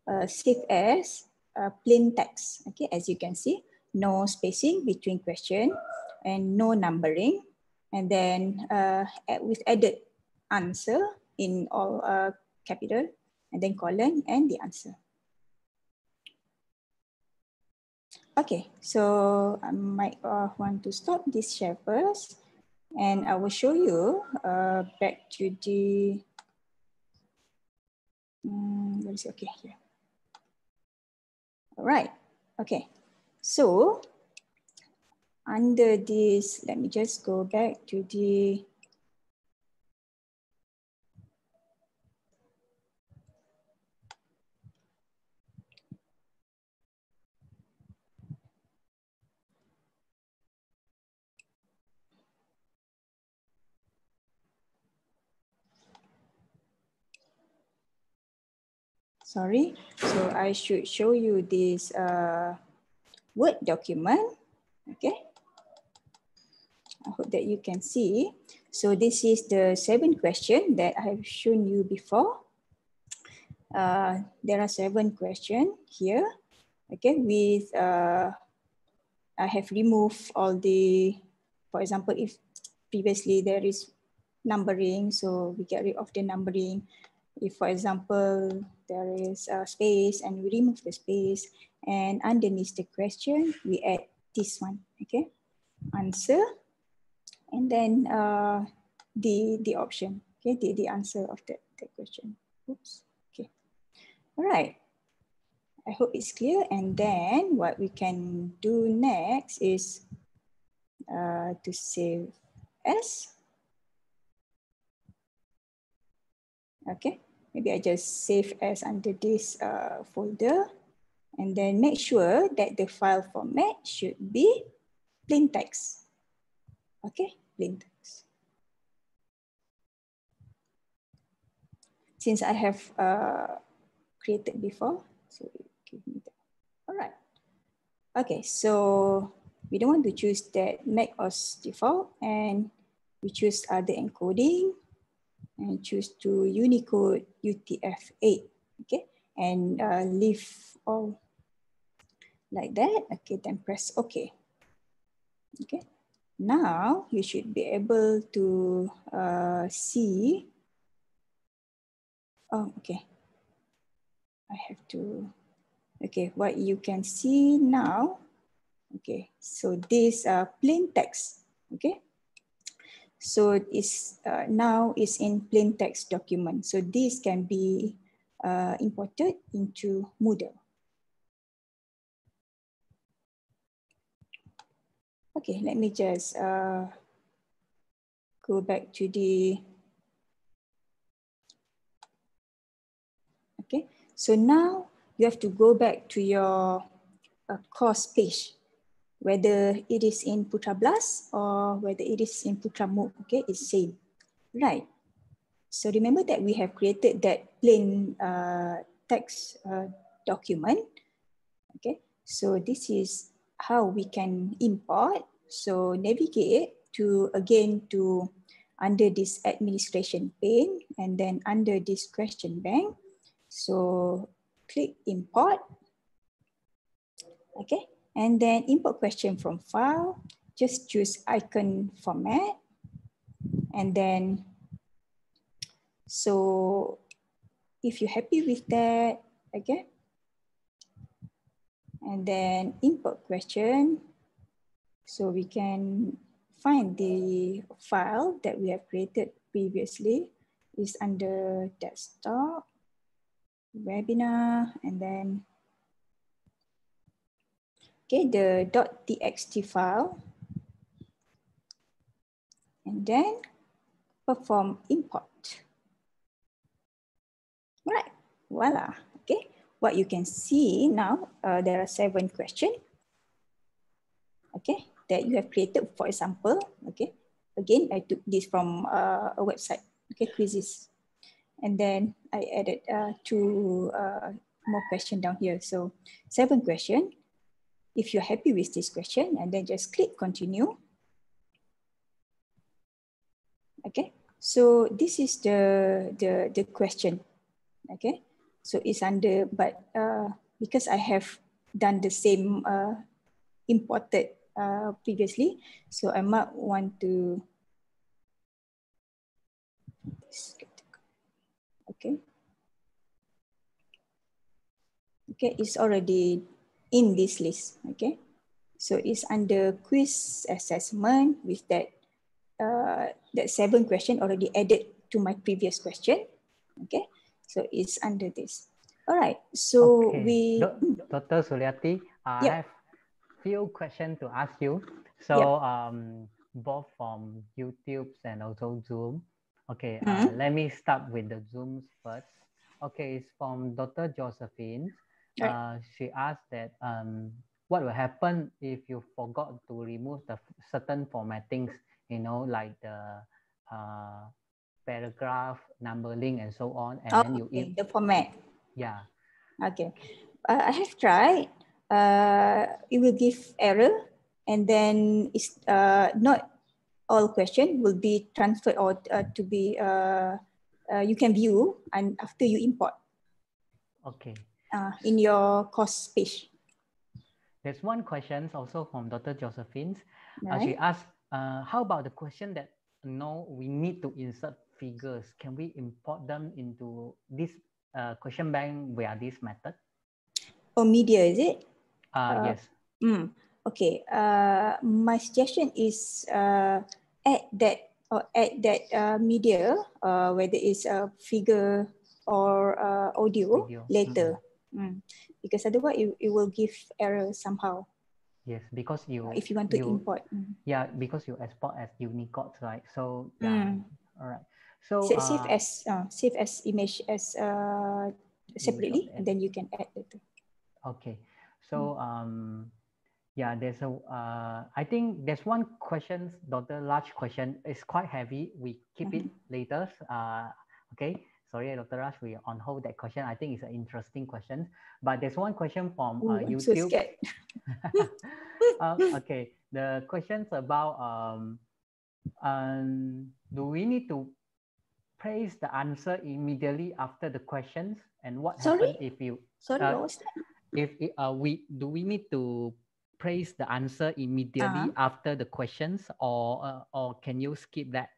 uh, save as uh, plain text. Okay, as you can see, no spacing between question and no numbering. And then uh, with added answer in all uh, capital and then colon and the answer. Okay, so I might uh, want to stop this share first and I will show you uh, back to the Um, let me see. Okay, here. Right. Okay. So under this, let me just go back to the sorry. So I should show you this uh, Word document. Okay. I hope that you can see. So this is the seven question that I have shown you before. Uh, there are seven questions here. Okay, with uh, I have removed all the, for example, if previously there is numbering, so we get rid of the numbering. If, for example, there is a space and we remove the space and underneath the question, we add this one, okay? Answer, and then uh, the, the option, okay? The, the answer of the, the question. Oops, okay. All right. I hope it's clear. And then what we can do next is uh, to save as. Okay, maybe I just save as under this uh, folder and then make sure that the file format should be plain text. Okay, plain text. Since I have uh, created before, so give me that. All right. Okay, so we don't want to choose that Mac OS default and we choose other encoding and choose to Unicode UTF-8, okay? And uh, leave all like that. Okay, then press OK. Okay, now you should be able to uh, see. Oh, okay. I have to, okay, what you can see now. Okay, so this uh, plain text, okay? So it's uh, now is in plain text document. So this can be uh, imported into Moodle. Okay, let me just uh, go back to the, okay. So now you have to go back to your uh, course page whether it is in Putra Blast or whether it is in Putra MOOC, okay, it's same, right? So remember that we have created that plain uh, text uh, document, okay? So this is how we can import. So navigate to, again, to under this administration pane and then under this question bank. So click import, okay? And then import question from file, just choose Aiken format. And then, so if you're happy with that, again, and then import question. So we can find the file that we have created previously is under desktop, webinar, and then okay, the .dot .txt file, and then perform import. Right, voila, okay. What you can see now, uh, there are seven questions, okay, that you have created, for example, okay. Again, I took this from uh, a website, okay, quizzes. And then I added uh, two uh, more questions down here. So seven questions if you're happy with this question and then just click continue. Okay, so this is the, the, the question. Okay, so it's under, but uh, because I have done the same uh, imported uh, previously, so I might want to, okay. Okay, it's already in this list, okay? So it's under quiz assessment with that, uh, that seven question already added to my previous question, okay? So it's under this. All right. So okay. we. Dr. Suryati, I yep. have few questions to ask you. So yep. um, both from YouTube and also Zoom. Okay, mm -hmm. uh, mm-hmm. let me start with the Zooms first. Okay, it's from Dr. Josephine. Right. Uh, she asked that um, what will happen if you forgot to remove the certain formattings, you know, like the uh, paragraph, numbering, and so on, and oh, then you okay. the format. Yeah. Okay. Uh, I have tried. Uh, it will give error, and then it's uh, not all question will be transferred or uh, to be uh, uh, you can view and after you import. Okay. Uh, in your course page. There's one question also from Dr. Josephine. Right. Uh, she asked, uh, how about the question that no, we need to insert figures. Can we import them into this uh, question bank via this method? Oh, media, is it? Uh, uh yes. Mm, okay. Uh, my suggestion is uh, add that or add that uh, media, uh, whether it's a figure or uh, audio, later. Mm -hmm. Mm. Because otherwise, it, it will give error somehow. Yes, because you if you want to you, import. Mm. Yeah, because you export as Unicode, right? So yeah, mm. all right. So save, uh, as uh, save as image as uh, separately, and then you can add later. Okay, so mm. um, yeah, there's a uh, I think there's one question, Doctor. Large question is quite heavy. We keep -hmm. it mm-hmm. later. Uh, okay. Sorry, Dr. Raj, we on hold that question. I think it's an interesting question. But there's one question from uh, Ooh, YouTube. So um, okay, the questions about um, um, do we need to praise the answer immediately after the questions? And what Sorry? happens if you Sorry, uh, what was that? If uh, we do we need to praise the answer immediately uh -huh. after the questions, or uh, or can you skip that?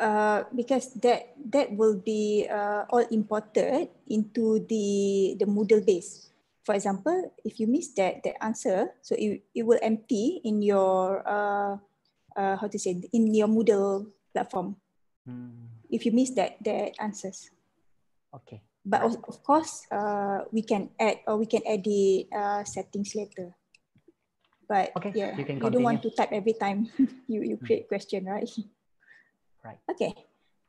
Uh, because that that will be uh, all imported into the the Moodle base. For example, if you miss that that answer, so it, it will empty in your uh, uh, how to say in your Moodle platform. Hmm. If you miss that that answers. Okay. But of, of course, uh, we can add or we can edit uh, settings later. But okay, yeah, you, you don't want to type every time you you create hmm. question, right? Right. Okay.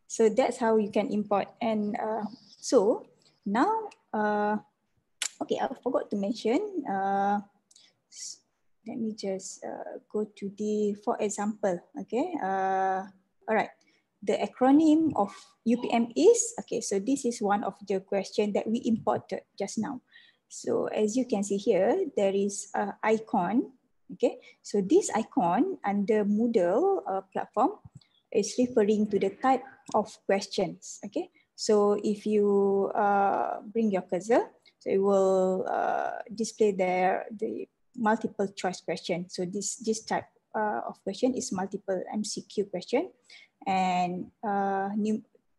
So that's how you can import. And uh, so now, uh, okay, I forgot to mention. Uh, let me just uh, go to the, for example, okay. Uh, all right. The acronym of UPM is, okay, so this is one of the question that we imported just now. So as you can see here, there is an icon, okay. So this icon under Moodle uh, platform, is referring to the type of questions. Okay, so if you uh, bring your cursor, so it will uh, display there the multiple choice question. So this this type uh, of question is multiple MCQ question, and uh,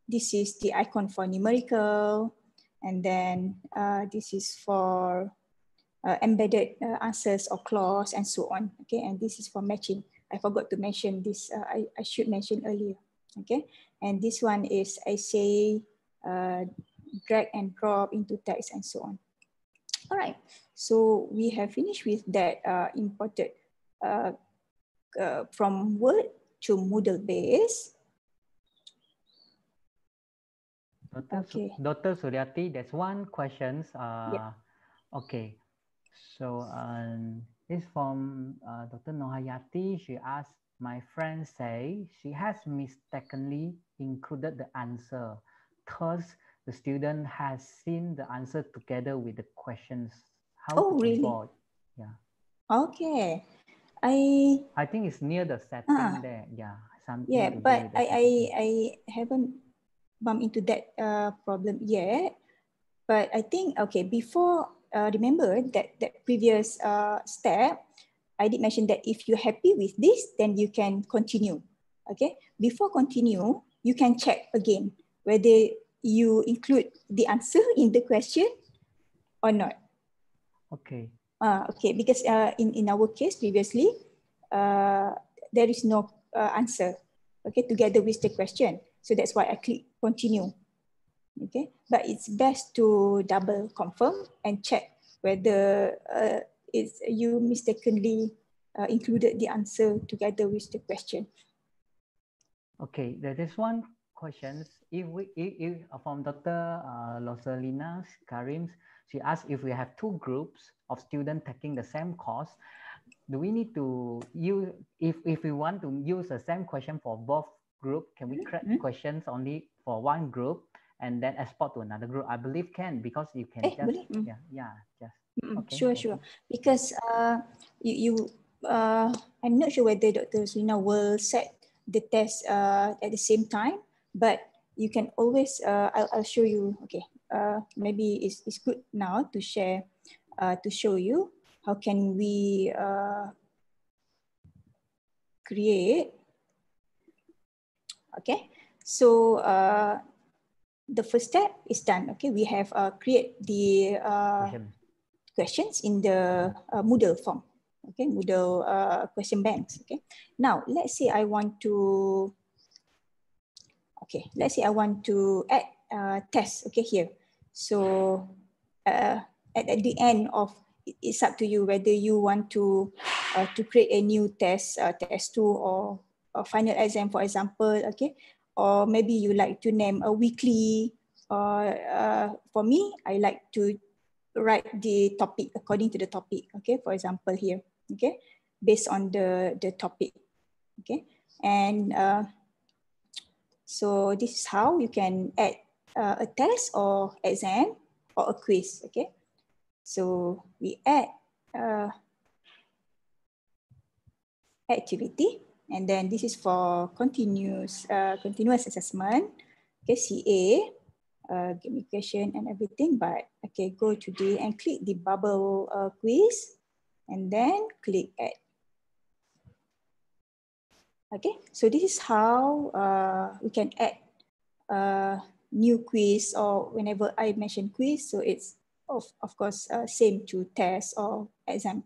this is the icon for numerical, and then uh, this is for uh, embedded answers or cloze and so on. Okay, and this is for matching. I forgot to mention this. Uh, I, I should mention earlier. Okay, and this one is I say uh, drag and drop into text and so on. All right, so we have finished with that uh, imported uh, uh, from Word to Moodle base. Dr. Okay. Dr. Suryati, there's one question. Uh, yeah. Okay, so um, this from uh, Dr. Nohayati. She asked, my friend say she has mistakenly included the answer. Thus, the student has seen the answer together with the questions. How oh, to really? avoid? Yeah. Okay. I I think it's near the setting uh, there. Yeah. Something yeah, but I, I I haven't bumped into that uh, problem yet. But I think okay before uh, remember that that previous uh, step, I did mention that if you're happy with this, then you can continue. Okay, before continue, you can check again whether you include the answer in the question or not. Okay. Uh, okay, because uh, in, in our case previously, uh, there is no uh, answer, okay, together with the question. So that's why I click continue. Okay, but it's best to double confirm and check whether uh, it's you mistakenly uh, included the answer together with the question. Okay, there is one question. If we, if, if from Dr. Uh, Loselina Karim, she asked if we have two groups of students taking the same course, do we need to use, if, if we want to use the same question for both group, can we create mm -hmm. questions only for one group and then export to another group? I believe can because you can eh, just, boleh? Mm. yeah, yeah, just. Mm, okay, sure, sure. Because uh, you, you uh, I'm not sure whether Dr. Selina will set the test uh, at the same time, but you can always, uh, I'll, I'll show you, okay, uh, maybe it's, it's good now to share, uh, to show you how can we uh, create, okay. So uh, the first step is done, okay. We have uh, create the uh, questions in the uh, Moodle form okay, Moodle uh, question banks, okay. Now, let's say I want to, okay, let's say I want to add a uh, test, okay, here. So uh, at, at the end of, it's up to you whether you want to uh, to create a new test, uh, test two or a final exam, for example, okay, or maybe you like to name a weekly, or uh, for me, I like to write the topic according to the topic, okay, for example here okay, based on the, the topic, okay. And uh, so this is how you can add uh, a test or exam or a quiz, okay. So we add uh, activity and then this is for continuous uh, continuous assessment, okay, CA, uh, gamification and everything, but okay, go to today and click the bubble uh, quiz and then click add. Okay, so this is how uh, we can add a new quiz or whenever I mention quiz, so it's of, of course uh, same to test or exam.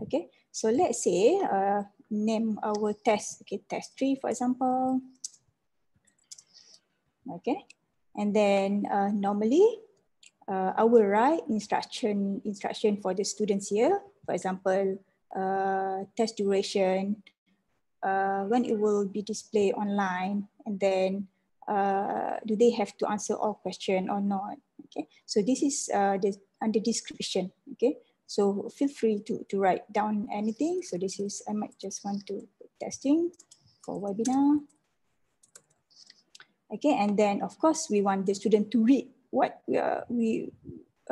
Okay, so let's say uh, name our test, okay, test three for example. Okay, and then uh, normally uh, I will write instruction instruction for the students here for example, uh, test duration, uh, when it will be displayed online, and then uh, do they have to answer all question or not? Okay, so this is uh, the under description. Okay, so feel free to to write down anything. So this is I might just want to testing for webinar. Okay, and then of course we want the student to read what we uh, we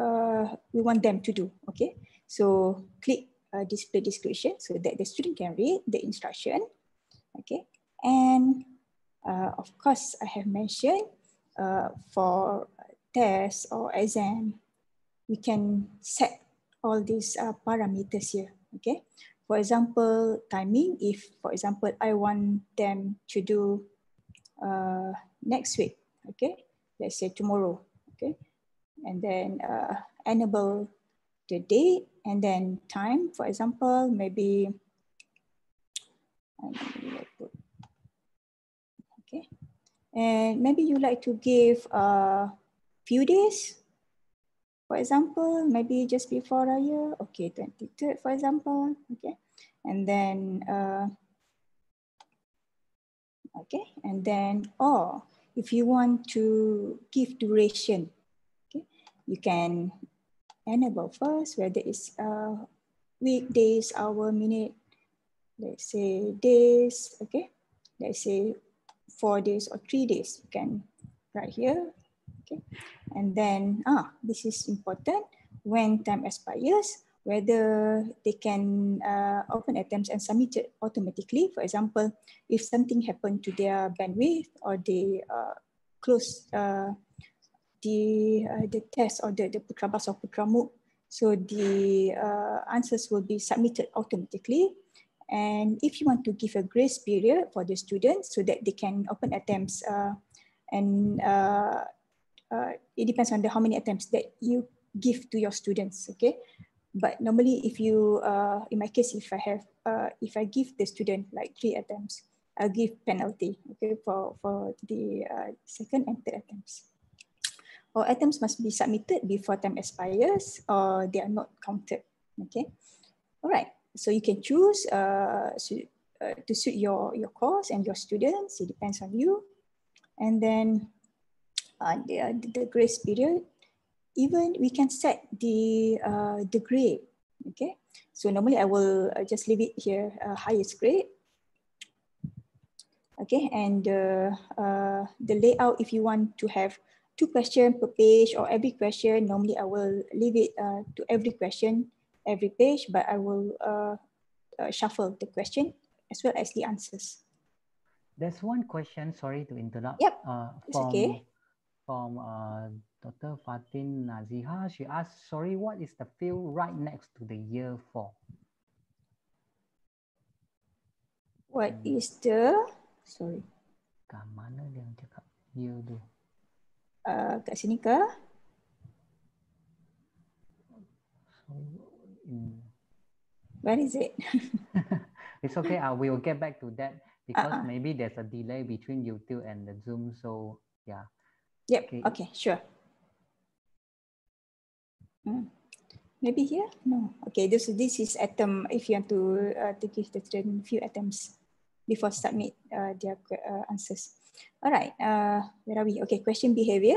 uh, we want them to do. Okay, so click uh, display description so that the student can read the instruction. Okay, and uh, of course I have mentioned uh, for test or exam, we can set all these uh, parameters here. Okay, for example, timing. If for example I want them to do uh, next week. Okay, let's say tomorrow. Okay, and then uh, enable the date and then time, for example, maybe, okay. And maybe you like to give a few days, for example, maybe just before a year, okay, 23rd, for example, okay. And then, uh, okay, and then, or if you want to give duration, okay, you can enable first, whether it's uh, weekdays, hour, minute, let's say days, okay? Let's say four days or three days, you can write here, okay? And then, ah, this is important, when time expires, whether they can uh, open attempts and submit it automatically. For example, if something happened to their bandwidth or they uh, close uh, the uh, the test or the, the PutraBLAST or putra PutraMOOC. So the uh, answers will be submitted automatically. And if you want to give a grace period for the students so that they can open attempts uh, and uh, it depends on the how many attempts that you give to your students, okay? But normally if you, uh, in my case, if I have, uh, if I give the student like three attempts, I'll give penalty, okay, for, for the uh, second and third attempts. All items must be submitted before time expires or they are not counted. Okay. All right. So you can choose uh, uh, to suit your, your course and your students. It depends on you. And then uh, the, the grace period, even we can set the, uh, the grade. Okay. So normally I will uh, just leave it here, uh, highest grade. Okay, and uh, uh, the layout, if you want to have two questions per page or every question, normally I will leave it uh, to every question, every page, but I will uh, uh, shuffle the question as well as the answers. There's one question, sorry to interrupt. Yep, uh, it's okay. From uh, Dr. Fatin Naziha, she asked, sorry, what is the field right next to the year four? What hmm. is the, sorry. Kat mana dia cakap year tu? Uh, kat sini ke? Where is it? it's okay. Uh, we will get back to that because uh -uh. maybe there's a delay between YouTube and the Zoom. So yeah. Yep. Okay, okay sure. Hmm. Maybe here? No. Okay, this, this is atom if you want to, uh, to give the student few atoms before submit uh, their uh, answers. All right, uh, where are we? Okay, question behavior.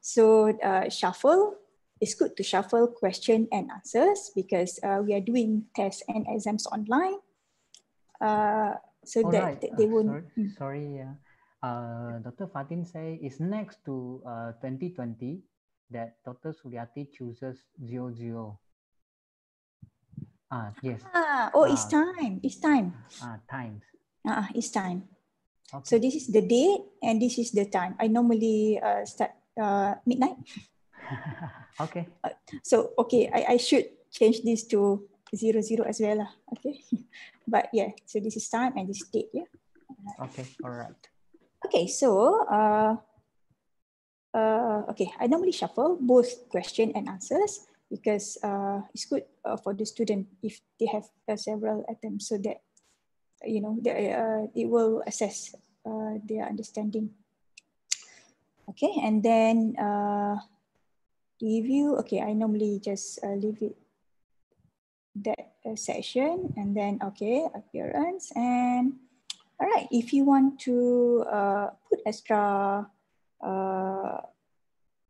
So uh, shuffle, it's good to shuffle question and answers because uh, we are doing tests and exams online. Uh, so All that, right. they uh, won't. Sorry, mm. sorry yeah. Uh, Dr. Fatin say it's next to uh, 2020 that Dr. Suryati chooses zero zero. Ah, yes. Ah, oh, it's ah. time. It's time. Ah, times. Ah, it's time. Okay. So this is the date and this is the time. I normally uh, start uh, midnight. okay. Uh, so okay, I, I should change this to zero zero as well. Lah. Okay. but yeah, so this is time and this date. Yeah. Okay. All right. Okay. So uh, uh, okay, I normally shuffle both question and answers because uh, it's good uh, for the student if they have uh, several items so that you know they, uh, it will assess uh, their understanding. Okay, and then uh, review. Okay, I normally just uh, leave it that uh, and then okay appearance and all right. If you want to uh, put extra uh,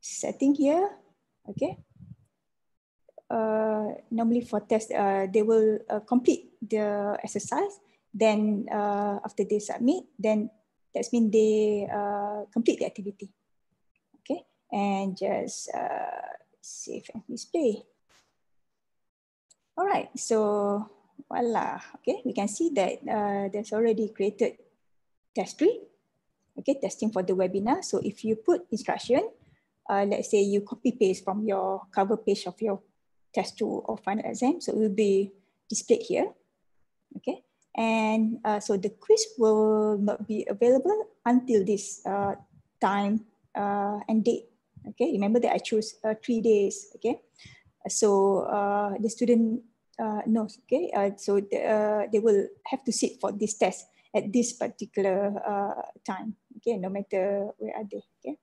setting here, okay. Uh, normally for test, uh, they will uh, complete the exercise. Then uh, after they submit, then that's mean they uh, complete the activity. Okay, and just uh, save and display. All right, so voila. Okay, we can see that uh, there's already created test tree. Okay, testing for the webinar. So if you put instruction, uh, let's say you copy paste from your cover page of your test two or final exam, so it will be displayed here. Okay, and uh, so the quiz will not be available until this uh, time uh, and date. Okay, remember that I choose uh, three days. Okay, so uh, the student uh, knows. Okay, uh, so the, they will have to sit for this test at this particular time. Okay, no matter where are they. Okay.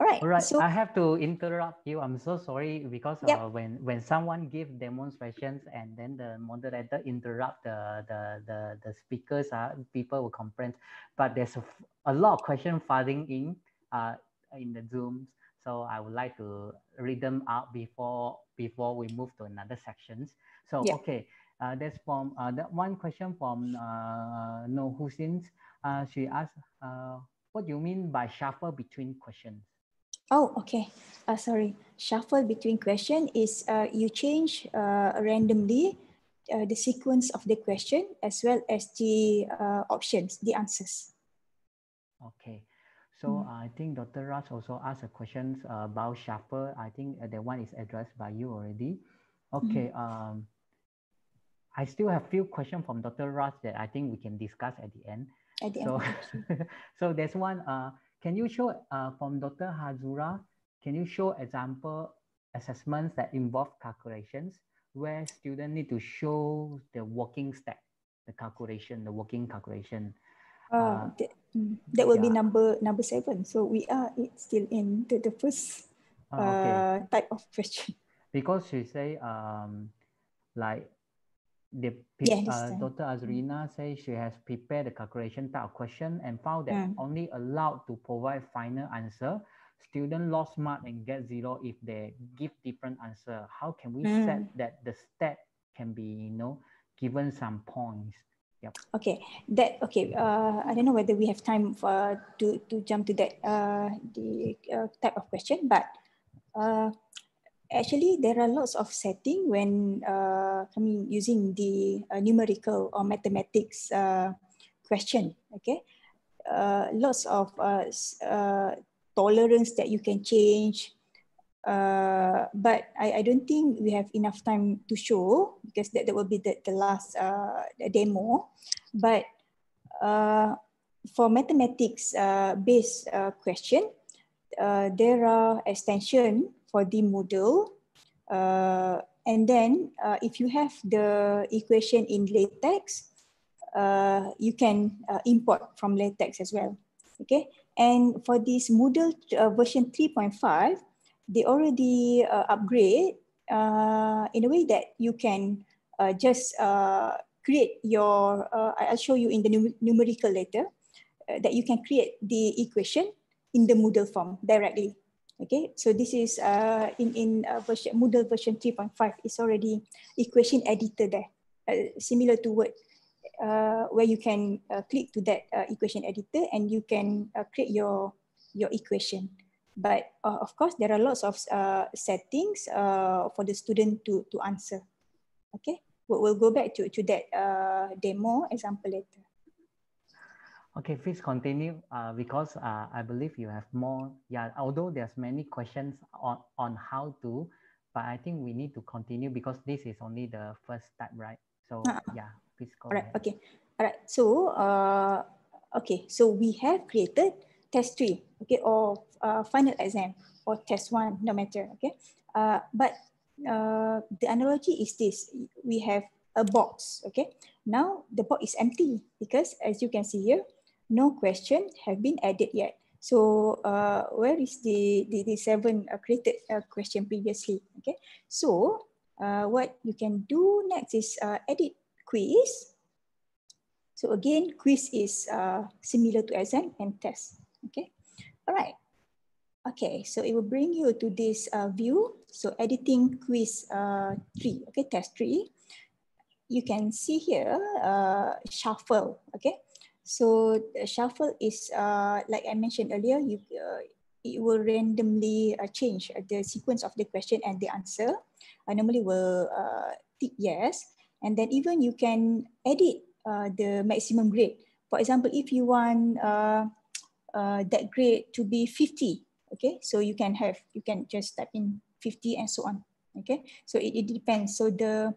All right. All right. So, I have to interrupt you. I'm so sorry because yep. uh, when when someone give demonstrations and then the moderator interrupt the the the, the speakers, uh, people will complain. But there's a, a lot of question flooding in uh, in the Zooms. So I would like to read them out before before we move to another sections. So yep. okay, uh, that's from uh, that one question from uh, No Hussein. Uh, she asked, uh, what do you mean by shuffle between questions? Oh, okay. Uh, sorry. Shuffle between question is uh, you change uh, randomly uh, the sequence of the question as well as the uh, options, the answers. Okay. So mm. I think Dr. Raj also asked a question uh, about shuffle. I think uh, that one is addressed by you already. Okay. Mm. Um, I still have few questions from Dr. Raj that I think we can discuss at the end. At the so, end. so there's one. Uh, can you show uh, from Dr. Hazura, can you show example assessments that involve calculations where students need to show the working step, the calculation, the working calculation. Uh, that, mm, that will yeah. be number number seven. So we are still in the, the first oh, okay. type of question. Because she say um like the yeah, uh, Dr. Azrina says she has prepared the calculation type of question and found that mm. only allowed to provide final answer. Student lost mark and get zero if they give different answer. How can we mm. set that the step can be, you know, given some points? Yep. Okay, that okay. Uh, I don't know whether we have time for to to jump to that uh, the uh, type of question, but uh, actually there are lots of setting when uh, I mean using the uh, numerical or mathematics uh, question. Okay, uh, lots of uh, uh, tolerance that you can change uh, but I, I don't think we have enough time to show because that, that will be the, the last uh, demo. But uh, for mathematics uh, based uh, question, uh, there are extension for the model. Uh, and then uh, if you have the equation in LaTeX, uh, you can uh, import from LaTeX as well. Okay. And for this Moodle uh, version 3.5, they already uh, upgrade uh, in a way that you can uh, just uh, create your, uh, I'll show you in the num numerical later, uh, that you can create the equation in the Moodle form directly. Okay, so this is in, in version, Moodle version 3.5, it's already equation editor there, similar to Word. Uh, where you can uh, click to that uh, equation editor and you can create your your equation. But uh, of course, there are lots of uh, settings uh, for the student to, to answer. Okay, we'll, we'll go back to, to that uh, demo example later. Okay, please continue uh, because uh, I believe you have more. Yeah, although there's many questions on, on how to, but I think we need to continue because this is only the first step, right? So uh -uh. yeah, please go All right, ahead. okay. All right, so, uh, okay, so we have created test three, okay, or uh, final exam or test one, no matter, okay. Uh, but uh, the analogy is this: we have a box, okay. Now the box is empty because, as you can see here, no question have been added yet. So uh, where is the the, the seven uh, created uh, question previously? Okay, so uh, what you can do next is uh, edit quiz. So again, quiz is uh, similar to exam and test. Okay, all right. Okay, so it will bring you to this uh, view. So editing quiz uh, three, okay, test three. You can see here, uh, shuffle, okay. So shuffle is, uh, like I mentioned earlier, you, uh, it will randomly uh, change the sequence of the question and the answer. I normally will uh, tick yes. And then even you can edit uh, the maximum grade. For example, if you want uh, uh, that grade to be 50 okay? So you can have you can just type in 50 and so on okay? So it, it depends. So the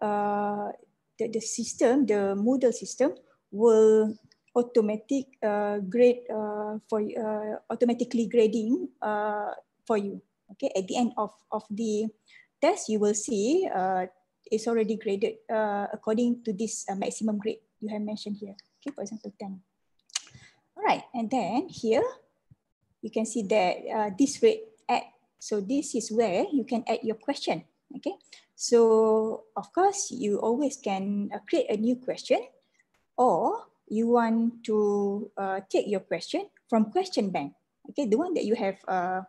uh, the, the system the Moodle system will automatic uh, grade uh, for uh, automatically grading uh, for you okay? At the end of of the test you will see uh, it's already graded uh, according to this uh, maximum grade you have mentioned here okay? For example 10 all right, and then here you can see that uh, this rate add. So this is where you can add your question. Okay, so of course you always can uh, create a new question, or you want to uh, take your question from question bank. Okay, the one that you have uh,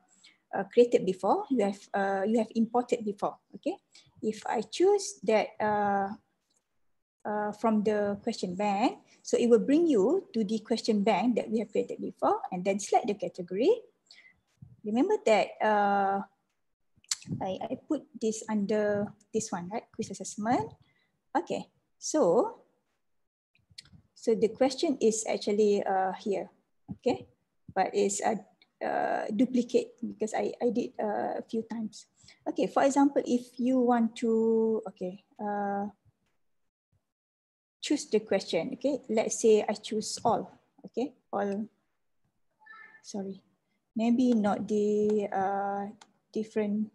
uh, created before, you have uh, you have imported before. Okay, if I choose that from the question bank, so it will bring you to the question bank that we have created before and then select the category. Remember that uh, I, I put this under this one, right? Quiz assessment. Okay, so, so the question is actually uh, here, okay? But it's a uh, duplicate because I, I did uh, a few times. Okay, for example, if you want to, okay, uh, choose the question. Okay, let's say I choose all. Okay, all. Sorry, maybe not the uh, different.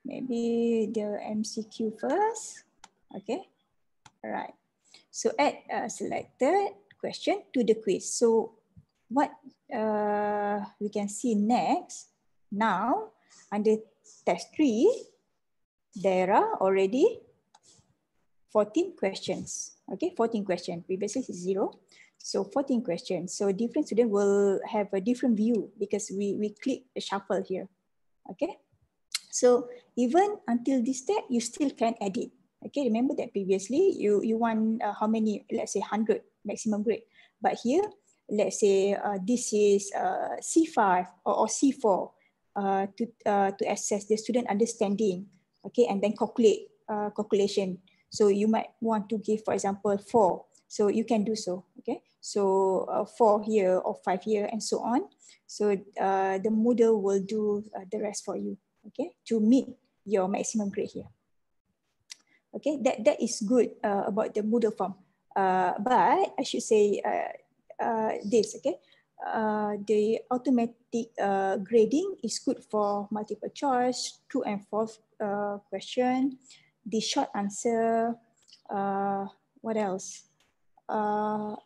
Maybe the MCQ first. Okay, all right. So add uh, selected question to the quiz. So what uh, we can see next, now under test three, there are already 14 questions. Okay, 14 questions. Previously is zero. So 14 questions. So different student will have a different view because we, we click shuffle here. Okay. So even until this step, you still can edit. Okay, remember that previously you, you want uh, how many, let's say 100 maximum grade. But here, let's say uh, this is uh, C5 or, or C4 uh, to, uh, to assess the student understanding. Okay, and then calculate uh, calculation. So you might want to give, for example, four. So you can do so. Okay, so uh, four here or five here and so on. So uh, the Moodle will do uh, the rest for you. Okay, to meet your maximum grade here. Okay, that that is good uh, about the Moodle form. Uh, but I should say uh, this. Okay, uh, the automatic uh, grading is good for multiple choice, true and false uh, question, the short answer, uh, what else? Uh,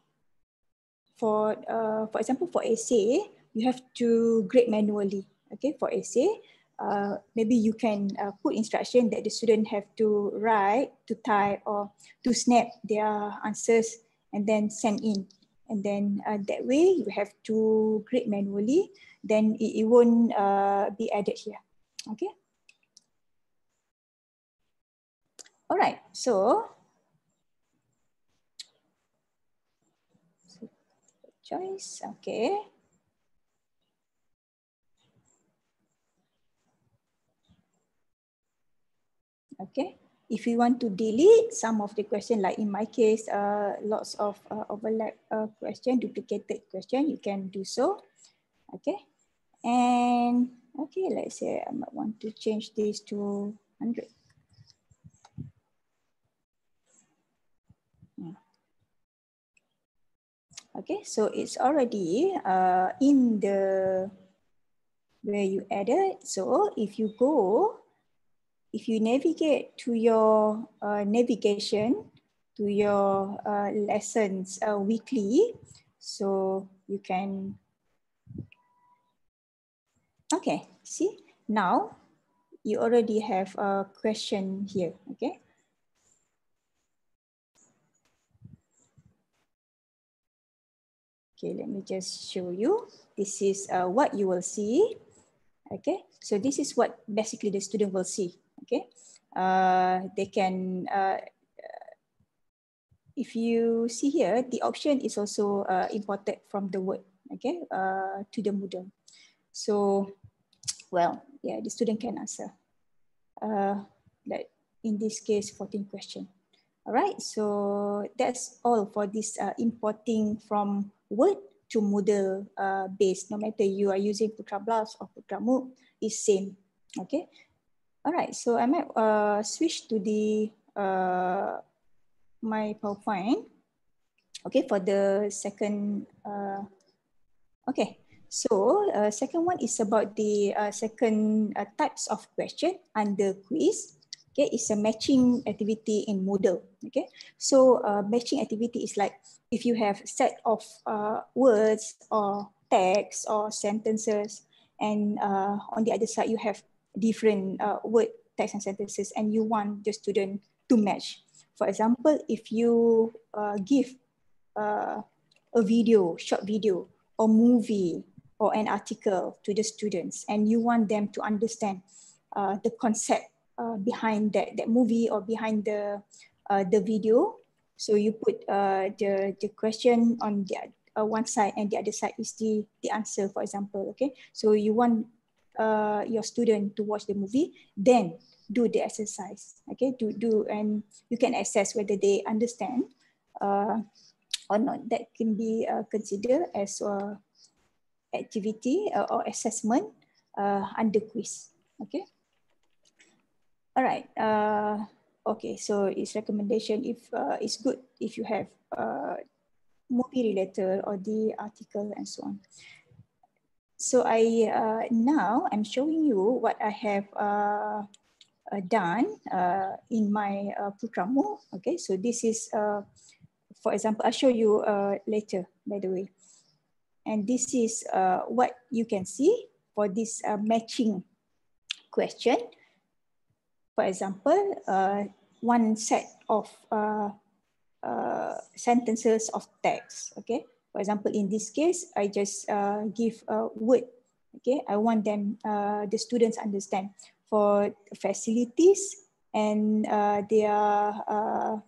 for, uh, for example, for essay, you have to grade manually. Okay, for essay, uh, maybe you can uh, put instruction that the student have to write, to type, or to snap their answers and then send in. And then uh, that way you have to grade manually, then it, it won't uh, be added here. Okay. All right, so choice, okay. Okay, if you want to delete some of the question, like in my case, uh, lots of uh, overlap uh, question, duplicated question, you can do so. Okay, and okay, let's say I might want to change this to 100. Okay, so it's already uh, in the where you added. So if you go, if you navigate to your uh, navigation to your uh, lessons uh, weekly, so you can, okay, see now you already have a question here, okay? Okay, let me just show you. This is uh, what you will see. Okay, so this is what basically the student will see. Okay, uh, they can, uh, if you see here, the option is also uh, imported from the word, okay, uh, to the Moodle. So, well, yeah, the student can answer. Uh, like in this case, 14 question. All right, so that's all for this importing from word to Moodle uh, based, no matter you are using Putra Blast or Putra MOOC, is same. Okay. All right. So I might uh, switch to the uh, my PowerPoint. Okay, for the second. Uh, okay. So uh, second one is about the uh, second uh, types of question under quiz. Okay, it's a matching activity in Moodle. Okay, so uh, matching activity is like if you have set of uh, words or text or sentences, and uh, on the other side you have different uh, word, text, and sentences, and you want the student to match. For example, if you uh, give uh, a video, short video, or movie, or an article to the students, and you want them to understand the concept uh, behind that, that movie or behind the, the video, so you put uh, the, the question on the uh, one side and the other side is the, the answer, for example, okay? So you want uh, your student to watch the movie, then do the exercise, okay? Do, do and you can assess whether they understand uh, or not. That can be uh, considered as a activity uh, or assessment uh, under quiz, okay? All right. Uh, okay, so it's recommendation if uh, it's good if you have uh, movie related or the article and so on. So I uh, now I'm showing you what I have uh, uh, done uh, in my uh, Putra MOOC. Okay, so this is uh, for example, I'll show you uh, later, by the way. And this is what you can see for this matching question. For example, uh, one set of uh, uh, sentences of text, okay? For example, in this case, I just uh, give a word, okay? I want them, uh, the students understand for facilities and uh, their uh,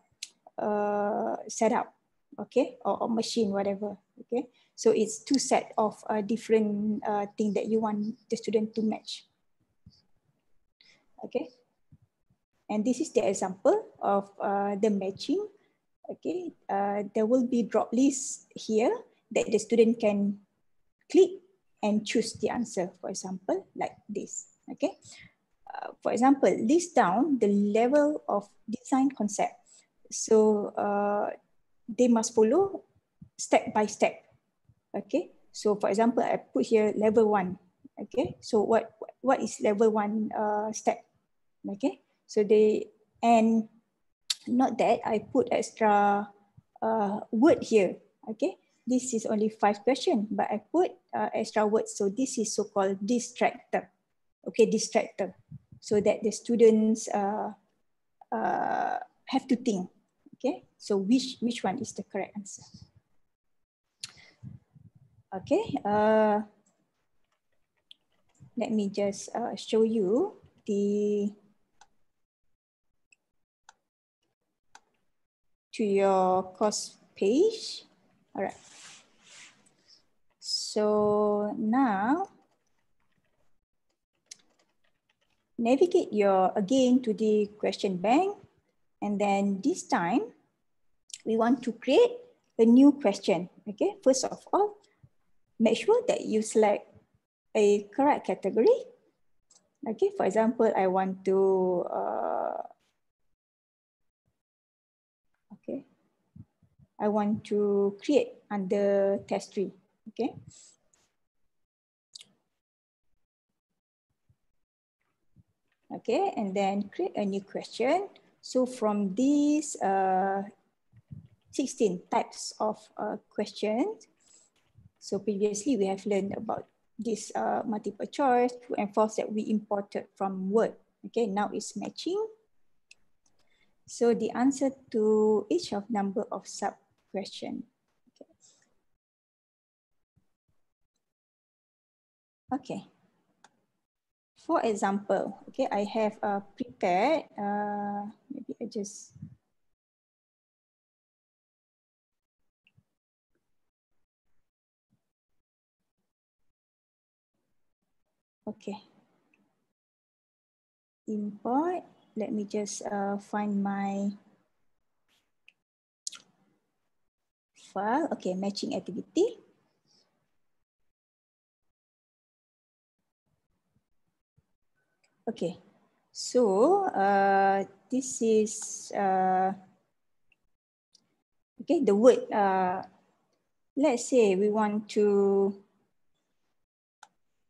uh, setup, okay? Or, or, machine, whatever, okay? So it's two set of uh, different uh, thing that you want the student to match. Okay. And this is the example of uh, the matching. Okay, uh, there will be drop lists here that the student can click and choose the answer, for example, like this. Okay, uh, for example, list down the level of design concept. So uh, they must follow step by step. Okay, so for example, I put here level one. Okay, so what what is level one uh, step? Okay, so they, and not that I put extra uh, word here. Okay, this is only five question, but I put uh, extra words. So this is so-called distractor. Okay, distractor. So that the students uh, uh, have to think. Okay, so which, which one is the correct answer? Okay, uh, let me just uh, show you the to your course page. All right. So now navigate your again to the question bank. And then this time we want to create a new question. Okay, first of all, make sure that you select a correct category. Okay, for example, I want to uh, I want to create under test tree, okay? Okay, and then create a new question. So from these uh, 16 types of uh, questions, so previously we have learned about this uh, multiple choice, and false that we imported from Word. Okay, now it's matching. So the answer to each of number of sub question. Okay. For example, okay, I have uh, prepared, uh, maybe I just, okay. Import, let me just uh, find my file. Okay, matching activity. Okay, so uh, this is, uh, okay, the word, uh, let's say we want to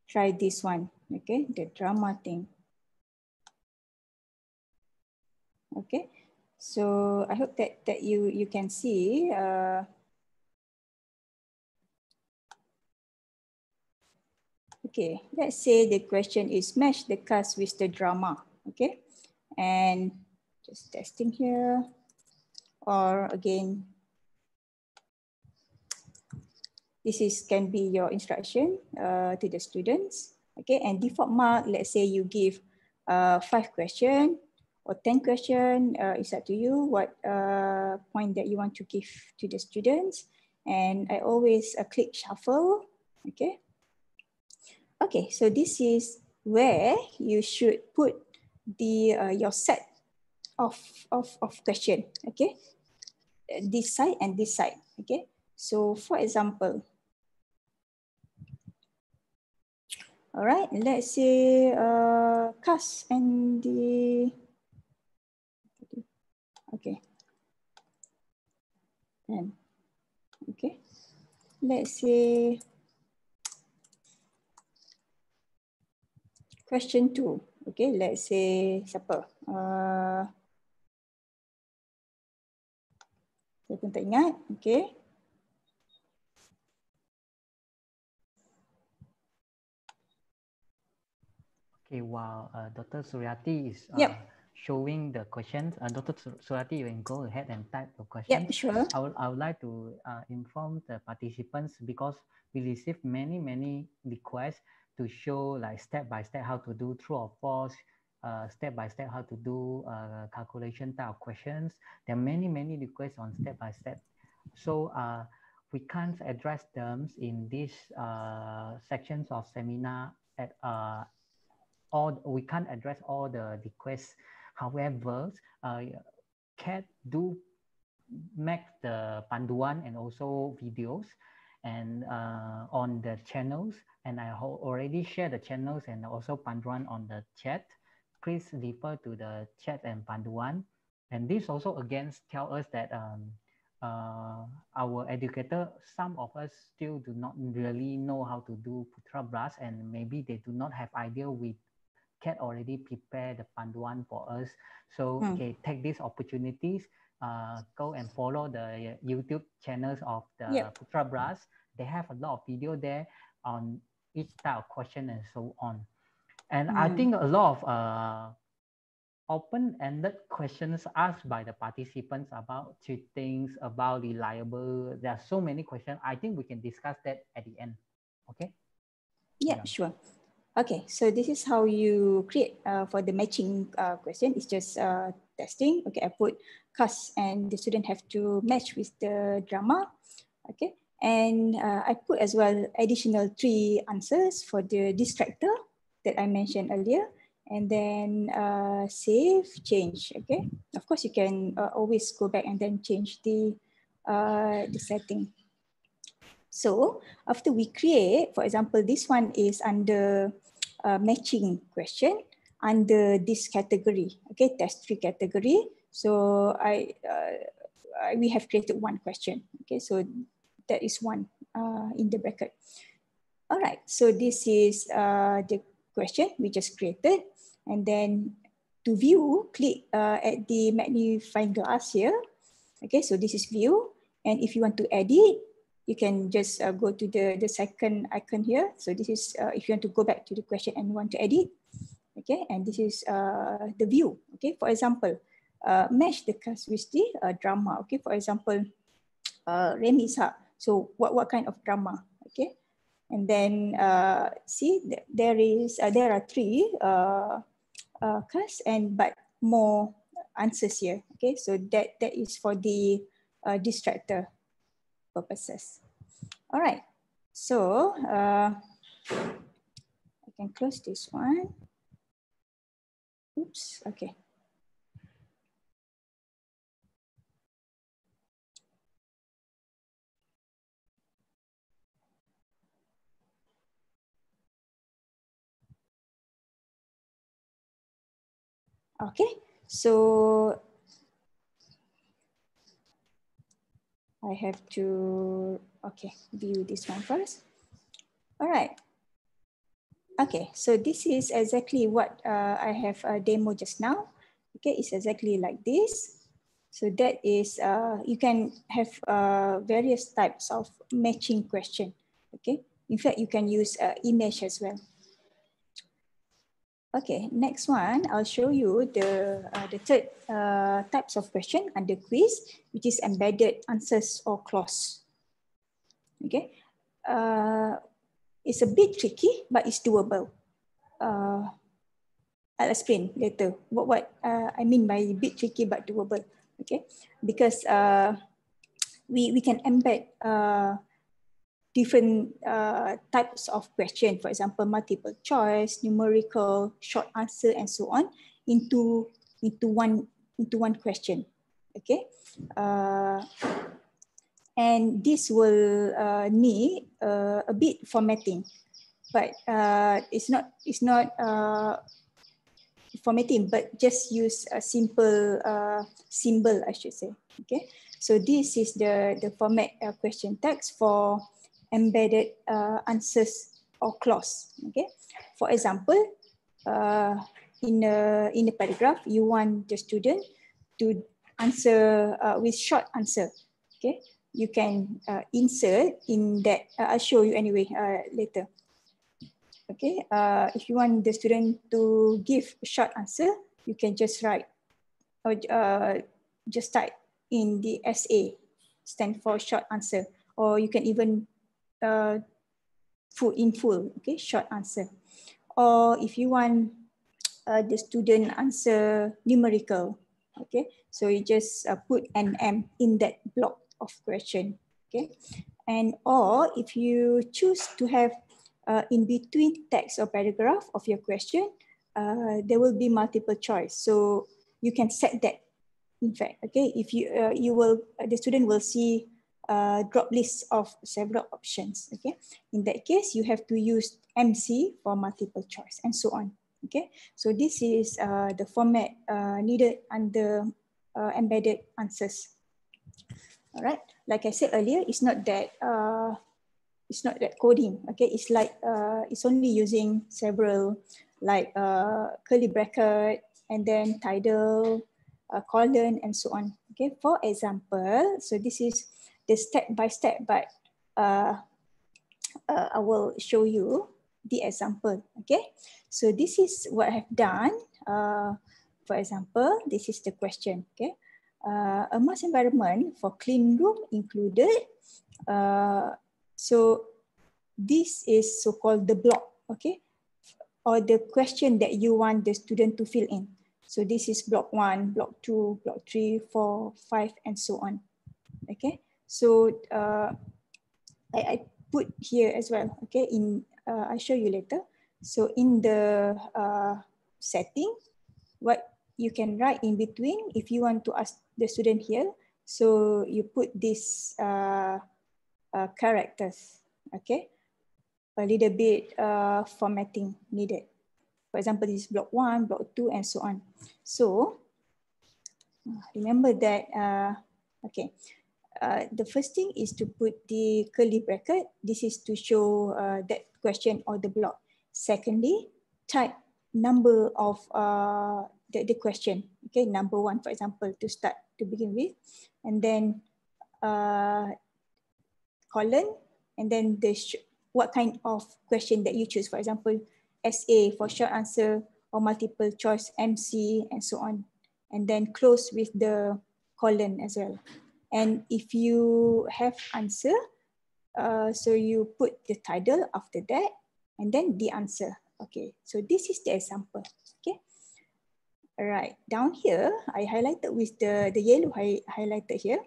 try this one, okay, the drama thing. Okay, so I hope that, that you, you can see uh, Okay, let's say the question is match the cast with the drama. Okay, and just testing here. Or again, this is can be your instruction uh, to the students. Okay, and default mark, let's say you give uh, five question or 10 question, uh, it's up to you what uh, point that you want to give to the students. And I always uh, click shuffle, okay? Okay, so this is where you should put the uh, your set of, of, of question, okay? This side and this side, okay? So for example, all right, let's say uh, cast and the, okay. And, okay, let's say question two. Okay, let's say siapa? Uh, Saya pun tak ingat. Okay. Okay, while uh, Dr. Suryati is uh, yep. showing the questions, uh, Dr. Suryati, you can go ahead and type the questions. Yeah, sure. I would, I would like to uh, inform the participants because we received many, many requests to show like step by step how to do true or false, uh, step by step how to do uh, calculation type of questions. There are many, many requests on step by step. So uh, we can't address them in these uh, sections of seminar at uh, all we can't address all the requests. However, uh, CADe do make the panduan and also videos and uh, on the channels and I already share the channels and also panduan on the chat. Please refer to the chat and panduan. And this also again tell us that um, uh, our educator, some of us still do not really know how to do Putra Blast and maybe they do not have idea with CADe already prepared the Panduan for us. So mm. okay, take these opportunities, uh, go and follow the YouTube channels of the yep. Putra Blast. They have a lot of video there on each type of question and so on. And mm. I hmm. think a lot of uh, open-ended questions asked by the participants about cheating, about reliable. There are so many questions. I think we can discuss that at the end. Okay? Yeah, yeah. sure. Okay, so this is how you create uh, for the matching uh, question. It's just uh, testing. Okay, I put cast and the student have to match with the drama. Okay, and uh, I put as well additional three answers for the distractor that I mentioned earlier. And then uh, save, change. Okay, of course you can uh, always go back and then change the the setting. So after we create, for example, this one is under uh, matching question under this category, okay, test three category. So I, uh, I, we have created one question, okay, so that is one uh, in the bracket. All right, so this is uh, the question we just created. And then to view, click uh, at the magnifying glass here. Okay, so this is view. And if you want to edit, you can just uh, go to the, the second icon here. So this is uh, if you want to go back to the question and want to edit. Okay, and this is uh, the view. Okay, for example, uh, match the cast with the uh, drama. Okay, for example, uh. So what, what kind of drama? Okay, and then uh, see there is uh, there are three uh, uh, casts and but more answers here. Okay, so that that is for the uh, distractor purposes. All right, so uh, I can close this one. Oops, okay. Okay, so I have to, okay, view this one first. All right. Okay, so this is exactly what uh, I have a demo just now. Okay, it's exactly like this. So that is, uh, you can have uh, various types of matching question. Okay, in fact, you can use uh, image as well. Okay, next one, I'll show you the, uh, the third uh, types of question under quiz, which is embedded answers or clause. Okay, uh, it's a bit tricky, but it's doable. Uh, I'll explain later what, what uh, I mean by bit tricky but doable. Okay, because uh, we, we can embed different uh, types of question, for example, multiple choice, numerical, short answer, and so on, into into one into one question. Okay, uh, and this will uh, need uh, a bit formatting, but uh, it's not it's not uh, formatting, but just use a simple symbol, I should say. Okay, so this is the the format question text for embedded uh, answers or clause. Okay, for example, uh, in a in a paragraph, you want the student to answer uh, with short answer. Okay, you can uh, insert in that, uh, I'll show you anyway uh, later. Okay, uh, if you want the student to give a short answer, you can just write or uh, just type in the SA, stand for short answer, or you can even uh, full in full, okay, short answer. Or if you want uh, the student answer numerical, okay, so you just uh, put an M in that block of question, okay. And or if you choose to have uh, in between text or paragraph of your question, uh, there will be multiple choice. So you can set that in fact, okay, if you, uh, you will, uh, the student will see a drop list of several options, okay. In that case, you have to use MC for multiple choice and so on, okay. So this is uh, the format uh, needed under uh, embedded answers. All right, like I said earlier, it's not that, uh, it's not that coding, okay. It's like, uh, it's only using several like uh, curly bracket and then title, uh, colon and so on. Okay, for example, so this is the step by step, but uh, uh, I will show you the example. Okay, so this is what I have done. Uh, for example, this is the question. Okay, uh, a mass environment for clean room included. Uh, so this is so-called the block. Okay, or the question that you want the student to fill in. So this is block one, block two, block three, four, five, and so on. Okay, so uh, I, I put here as well. Okay, in uh, I'll show you later. So in the uh, setting, what you can write in between if you want to ask the student here. So you put this uh, uh, characters. Okay, a little bit uh, formatting needed. For example, this is block one, block two, and so on. So remember that, okay. Uh, the first thing is to put the curly bracket. This is to show uh, that question or the block. Secondly, type number of uh, the, the question. Okay, number one, for example, to start to begin with. And then uh, colon, and then the what kind of question that you choose. For example, SA for short answer or multiple choice MC and so on. And then close with the colon as well. And if you have answer, uh, so you put the title after that and then the answer. Okay, so this is the example. Okay. All right, down here, I highlighted with the, the yellow hi highlighted here.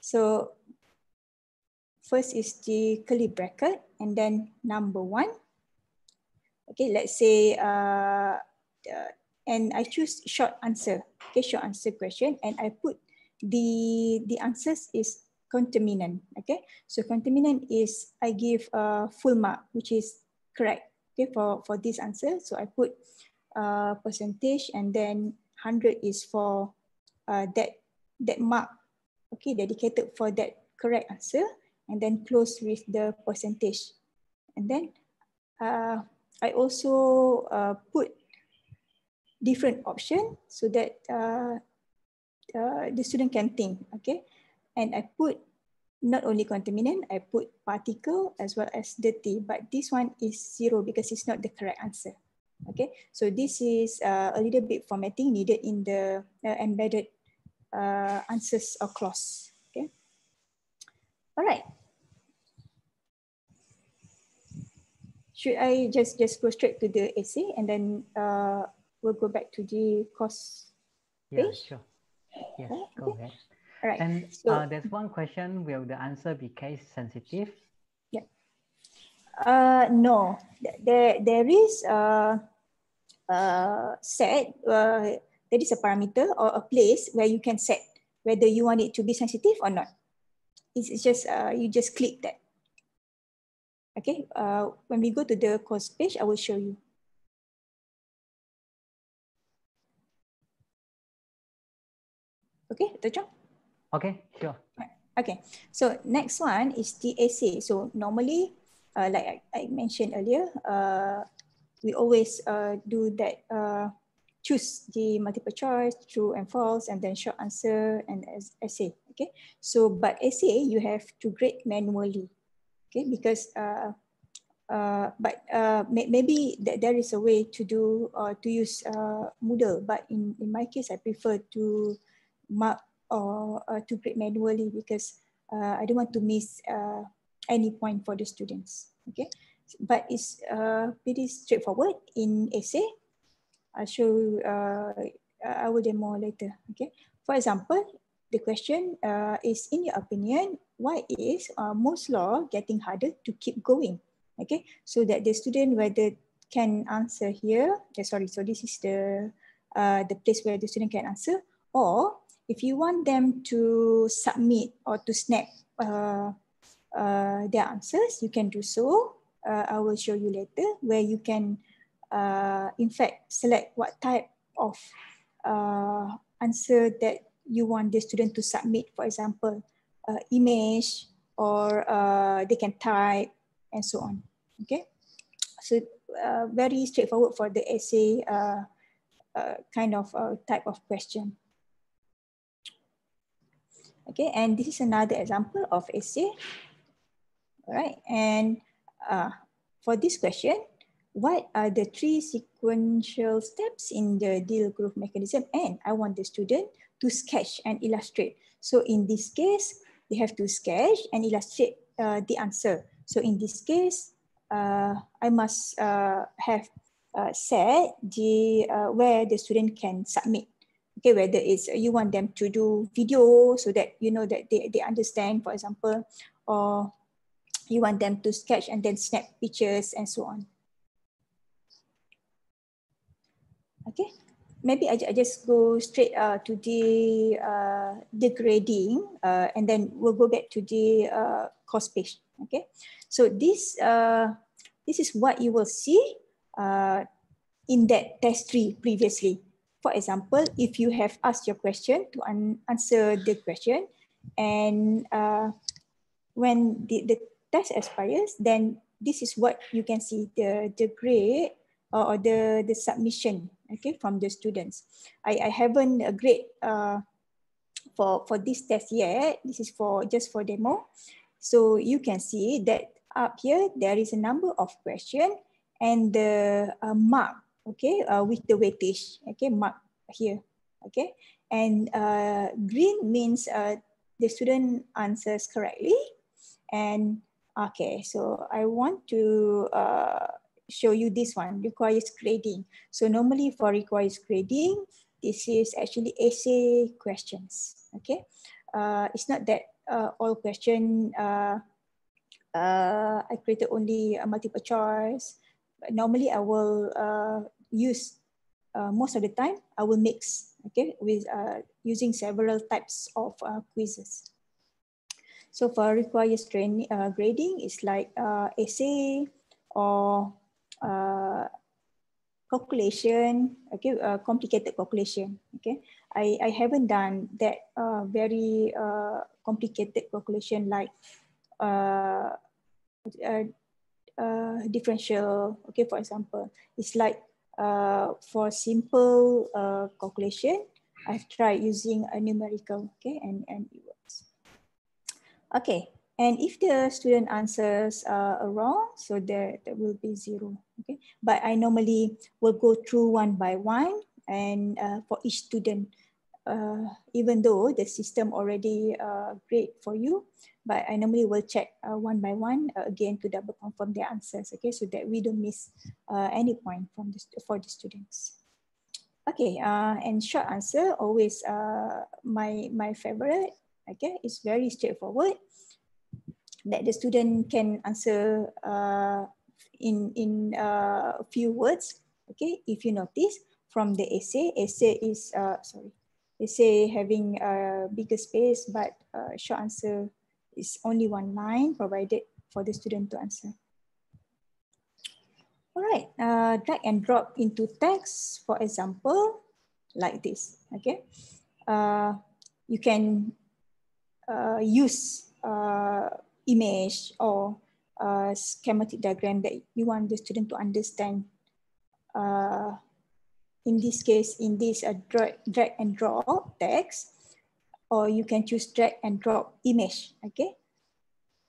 So first is the curly bracket and then number one okay, let's say, uh, uh, and I choose short answer, okay, short answer question, and I put the, the answers is contaminant, okay? So contaminant is, I give a full mark, which is correct, okay, for, for this answer. So I put uh, percentage and then 100 is for uh, that, that mark, okay, dedicated for that correct answer, and then close with the percentage. And then uh, I also uh, put different option so that uh, uh, the student can think, okay? And I put not only contaminant, I put particle as well as dirty, but this one is zero because it's not the correct answer. Okay, so this is uh, a little bit formatting needed in the uh, embedded uh, answers or cloze. Okay, all right. should I just just go straight to the essay and then uh, we'll go back to the course yeah, page? sure. Yes, go ahead. All right. And so, uh, there's one question, will the answer be case sensitive? Yeah. Uh, no, there, there is a, a set, uh, there is a parameter or a place where you can set whether you want it to be sensitive or not. It's, it's just, uh, you just click that. Okay, uh, when we go to the course page, I will show you. Okay, Dr. Chong? Okay, sure. Okay, so next one is the essay. So normally, uh, like I, I, mentioned earlier, uh, we always uh, do that, uh, choose the multiple choice, true and false, and then short answer and essay. Okay, so but essay you have to grade manually. Okay, because uh, uh, but uh, may, maybe that there is a way to do uh, to use uh, Moodle, but in, in my case, I prefer to mark or uh, to grade manually because uh, I don't want to miss uh, any point for the students. Okay, but it's uh, pretty straightforward in essay. I'll show. Uh, I will demo later. Okay, for example, the question uh, is: In your opinion, why is uh, Moore's law getting harder to keep going? Okay, so that the student whether can answer here. Okay, sorry, so this is the uh, the place where the student can answer. Or if you want them to submit or to snap uh, uh, their answers, you can do so. Uh, I will show you later where you can, uh, in fact, select what type of uh, answer that you want the student to submit. For example, uh, image or they can type and so on. Okay, so very straightforward for the essay kind of type of question. Okay, and this is another example of essay. All right, and uh, for this question, what are the three sequential steps in the deal growth mechanism? And I want the student to sketch and illustrate. So in this case, they have to sketch and illustrate uh, the answer. So in this case, uh, I must uh, have uh, set the uh, where the student can submit. Okay, whether it's you want them to do video so that you know that they, they understand, for example, or you want them to sketch and then snap pictures and so on. Okay, maybe I, I just go straight uh, to the uh, the grading uh, and then we'll go back to the uh, course page. Okay, so this uh, this is what you will see uh, in that test three previously. For example, if you have asked your question to un answer the question and uh, when the, the test expires, then this is what you can see, the, the grade or the, the submission okay, from the students. I, I haven't a grade uh, for, for this test yet. This is for just for demo. So you can see that up here, there is a number of questions and the uh, mark, okay, uh, with the weightage, okay, mark here, okay. And uh, green means uh, the student answers correctly. And okay, so I want to uh, show you this one, requires grading. So normally for requires grading, this is actually essay questions, okay. Uh, it's not that uh, all question uh, uh, I created only a multiple choice. Normally I will uh, use, uh, most of the time, I will mix, okay, with uh, using several types of uh, quizzes. So for requires training, uh, grading, it's like uh, essay or calculation, okay, complicated calculation, okay. I, I haven't done that very complicated calculation like uh, differential. Okay, for example, it's like uh, for simple uh, calculation, I've tried using a numerical. Okay, and and it works. Okay, and if the student answers uh, wrong, so there, there will be zero. Okay, but I normally will go through one by one and uh, for each student, uh, even though the system already uh, grade for you, but I normally will check uh, one by one uh, again to double confirm their answers, okay, so that we don't miss uh, any point from this for the students. Okay, uh, and short answer always uh, my my favorite. Okay, it's very straightforward. That the student can answer uh, in in uh, a few words. Okay, if you notice from the essay, essay is uh, sorry, essay having a bigger space, but uh, short answer is only one line provided for the student to answer. All right, uh, drag and drop into text, for example, like this, okay? Uh, you can uh, use uh, image or uh, schematic diagram that you want the student to understand. Uh, in this case, in this uh, drag, drag and drop text, or you can choose drag and drop image, okay?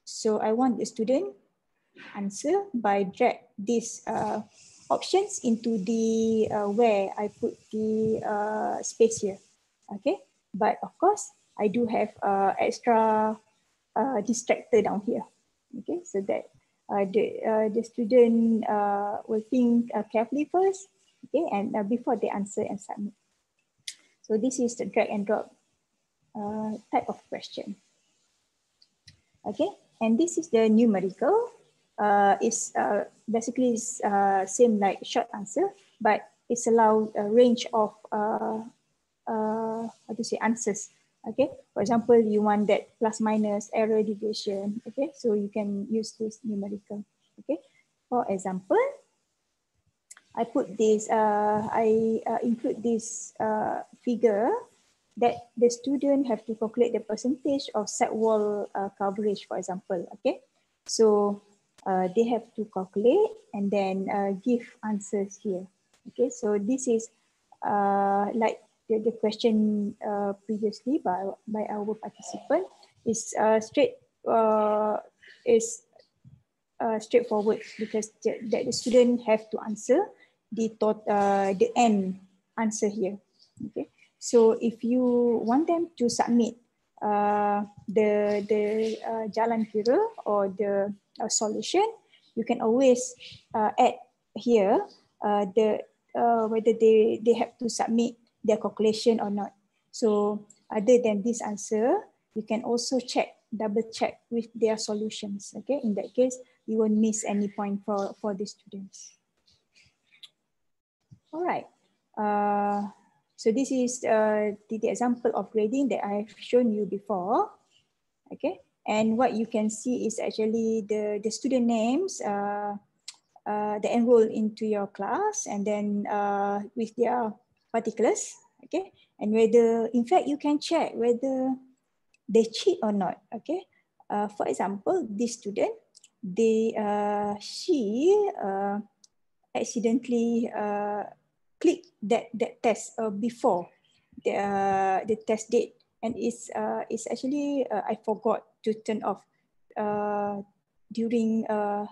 So I want the student answer by drag these uh, options into the uh, where I put the uh, space here, okay? But of course, I do have uh, extra uh, distractor down here, okay? So that uh, the, uh, the student uh, will think uh, carefully first, okay? And uh, before they answer and submit. So this is the drag and drop uh, type of question. Okay, and this is the numerical. Uh, it's uh, basically is uh, same like short answer, but it's allowed a range of uh, uh, how to say answers. Okay, for example, you want that plus minus error deviation. Okay, so you can use this numerical. Okay, for example, I put this. Uh, I uh, include this uh, figure that the student have to calculate the percentage of set wall uh, coverage, for example, okay? So uh, they have to calculate and then uh, give answers here, okay? So this is like the, the question previously by, by our participant is straight, is straightforward because the, that the student have to answer the, tot, the end answer here, okay? So if you want them to submit uh, the the uh, jalan kira or the uh, solution, you can always uh, add here uh, the uh, whether they they have to submit their calculation or not. So other than this answer, you can also check double check with their solutions. Okay, in that case, you won't miss any point for for the students. All right. Uh, so this is uh, the, the example of grading that I've shown you before. Okay, and what you can see is actually the, the student names uh, uh, enroll into your class and then uh, with their particulars. Okay, and whether, in fact, you can check whether they cheat or not. Okay, uh, for example, this student, they, uh, she uh, accidentally uh, click that that test uh, before the uh, the test date. And it's uh, it's actually uh, I forgot to turn off uh, during uh,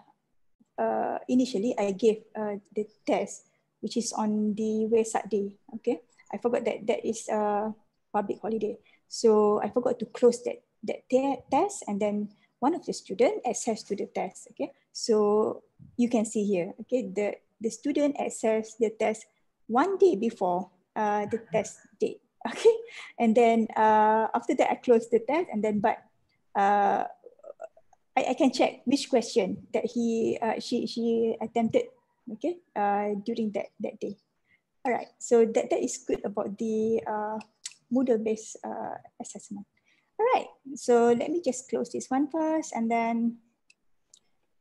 uh, initially I gave uh, the test which is on the Wesak day. Okay? I forgot that that is a public holiday. So I forgot to close that that test and then one of the student access to the test. Okay? So you can see here. Okay? The the student access the test one day before uh, the test date. Okay, and then uh, after that I close the test, and then but uh, I, I can check which question that he uh, she she attempted. Okay, uh, during that that day. All right, so that that is good about the uh, Moodle based uh, assessment. All right, so let me just close this one first, and then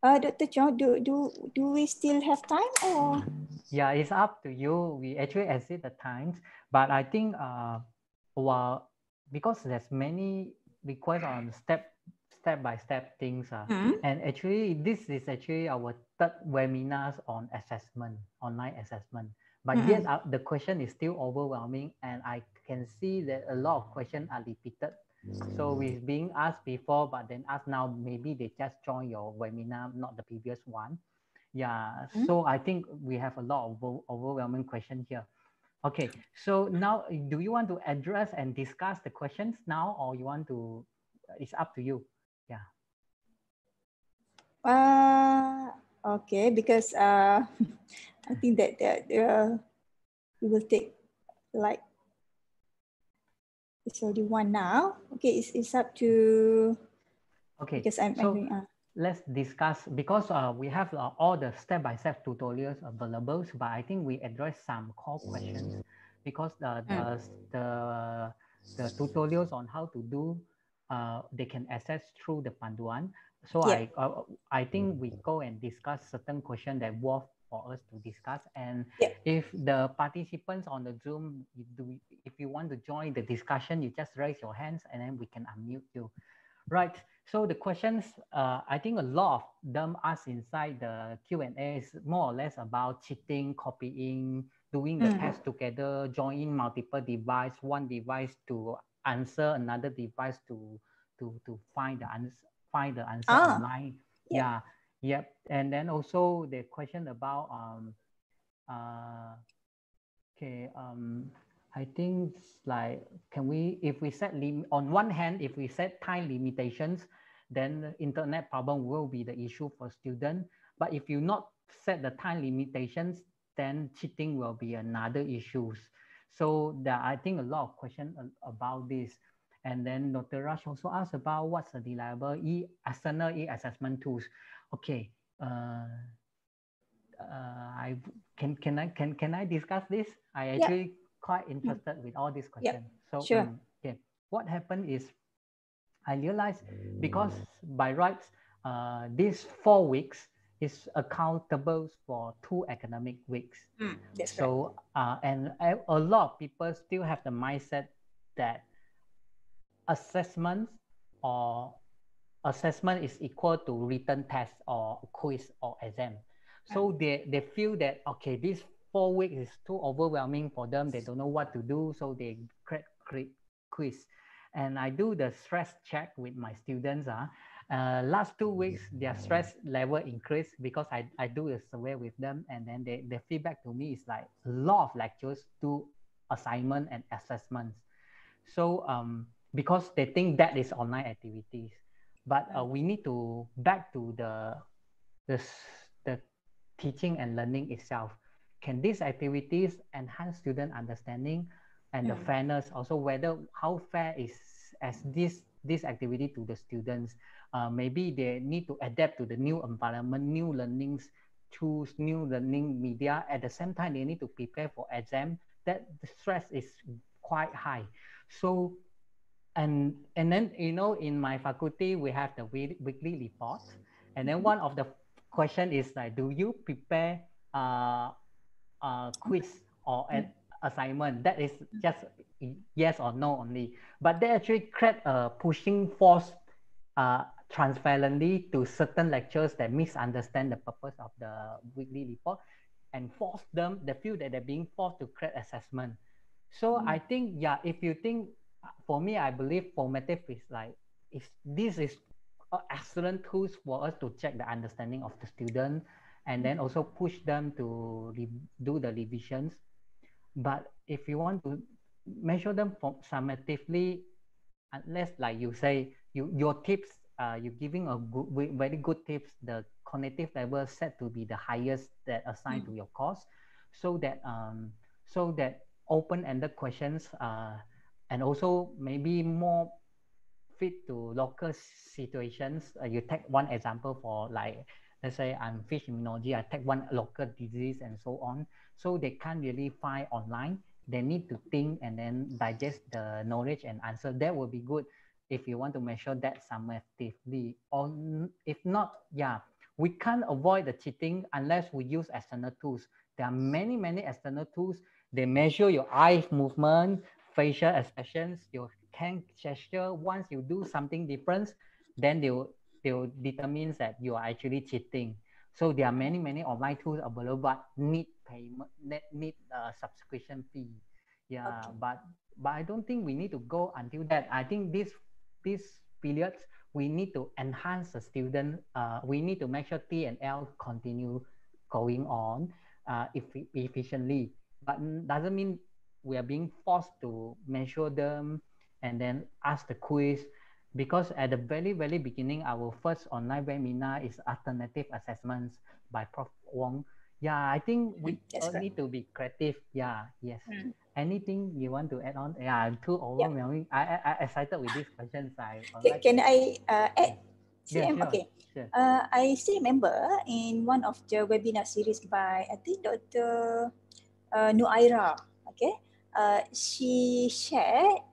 uh, Dr. Chong, do, do, do we still have time or? Yeah, it's up to you. We actually exit the times, but I think uh, while because there's many requests on step step by step things, uh, mm-hmm. and actually this is actually our third webinars on assessment, online assessment. But mm-hmm. yet uh, the question is still overwhelming, and I can see that a lot of questions are repeated so we've being asked before, but then asked now, maybe they just join your webinar, not the previous one. Yeah, mm-hmm. so I think we have a lot of overwhelming question here. Okay, so now do you want to address and discuss the questions now or you want to, it's up to you. Yeah. Uh, okay, because uh, I think that, that uh, we will take like it's already one now. Okay, it's, it's up to. Okay. Because I'm, so I'm uh, let's discuss because uh, we have uh, all the step-by-step tutorials available, but I think we address some core questions because the the, mm. the, the tutorials on how to do uh, they can access through the Panduan. So yeah. I uh, I think we go and discuss certain questions that worth for us to discuss. And yeah. if the participants on the Zoom, if, do, if you want to join the discussion, you just raise your hands and then we can unmute you. Right. So the questions, uh, I think a lot of them asked inside the Q&A is more or less about cheating, copying, doing the mm. test together, joining multiple device, one device to answer another device to to to find the answer find the answer Ah, online. yeah. Yeah. Yep. And then also the question about um uh okay um I think like can we if we set lim on one hand if we set time limitations then the internet problem will be the issue for student but if you not set the time limitations then cheating will be another issues so there I think a lot of questions about this and then Dr. Rush also asked about what's the reliable e external e-assessment tools okay uh, uh, I can can I can can I discuss this? I Yeah. Actually quite interested with all these questions. So sure. um, okay, what happened is I realized because by rights, uh, these four weeks is accountable for two academic weeks. Mm, that's. So uh, and a a lot of people still have the mindset that assessment or assessment is equal to written test or quiz or exam. So they, they feel that okay, this four weeks is too overwhelming for them. They don't know what to do, so they create, quiz. And I do the stress check with my students. Uh, uh, last two weeks, their stress level increased because I, I do a survey with them, and then they, their feedback to me is like a lot of lectures do assignment and assessments. So um, because they think that is online activities, but uh, we need to back to the the the teaching and learning itself. Can these activities enhance student understanding and the Mm. fairness? Also, whether how fair is as this this activity to the students? Uh, maybe they need to adapt to the new environment, new learnings, choose new learning media. At the same time, they need to prepare for exam. That the stress is quite high. So and and then you know in my faculty we have the wee- weekly report and then one of the question is like do you prepare uh, uh quiz or an assignment. That is just yes or no only. But they actually create a pushing force uh transparently to certain lectures that misunderstand the purpose of the weekly report and force them they feel that they're being forced to create assessment. So Mm. I think, yeah, if you think, for me, I believe formative is like, if this is excellent tools for us to check the understanding of the student and then also push them to do the revisions. But if you want to measure them from summatively, unless like you say, you your tips, uh, you're giving a good, very good tips, the cognitive level set to be the highest that assigned to your course, so that um, so that open-ended questions uh, and also maybe more fit to local situations. Uh, you take one example for like, let's say I'm fish immunology, I take one local disease and so on. So they can't really find online. They need to think and then digest the knowledge and answer. That will be good if you want to measure that summatively. Or if not, yeah, we can't avoid the cheating unless we use external tools. There are many, many external tools. They measure your eye movement, facial expressions, your hand gesture. Once you do something different, then they will, they will determine that you are actually cheating. So there are many, many online tools available, but need payment, need, need a subscription fee. Yeah, Okay. but but I don't think we need to go until that. I think this this periods we need to enhance the student. Uh, we need to make sure T and L continue going on uh, efficiently. But doesn't mean we are being forced to measure them and then ask the quiz because at the very very beginning our first online webinar is alternative assessments by prof wong yeah i think we that's all need to be creative yeah yes Mm. anything you want to add on yeah i'm too overwhelming I, I i excited with these questions i Can, like can I uh, add? Yeah, CM? sure. Okay. Sure. Uh, I still remember in one of the webinar series by I think Dr. Uh, Nuaira. Okay. Uh, she shared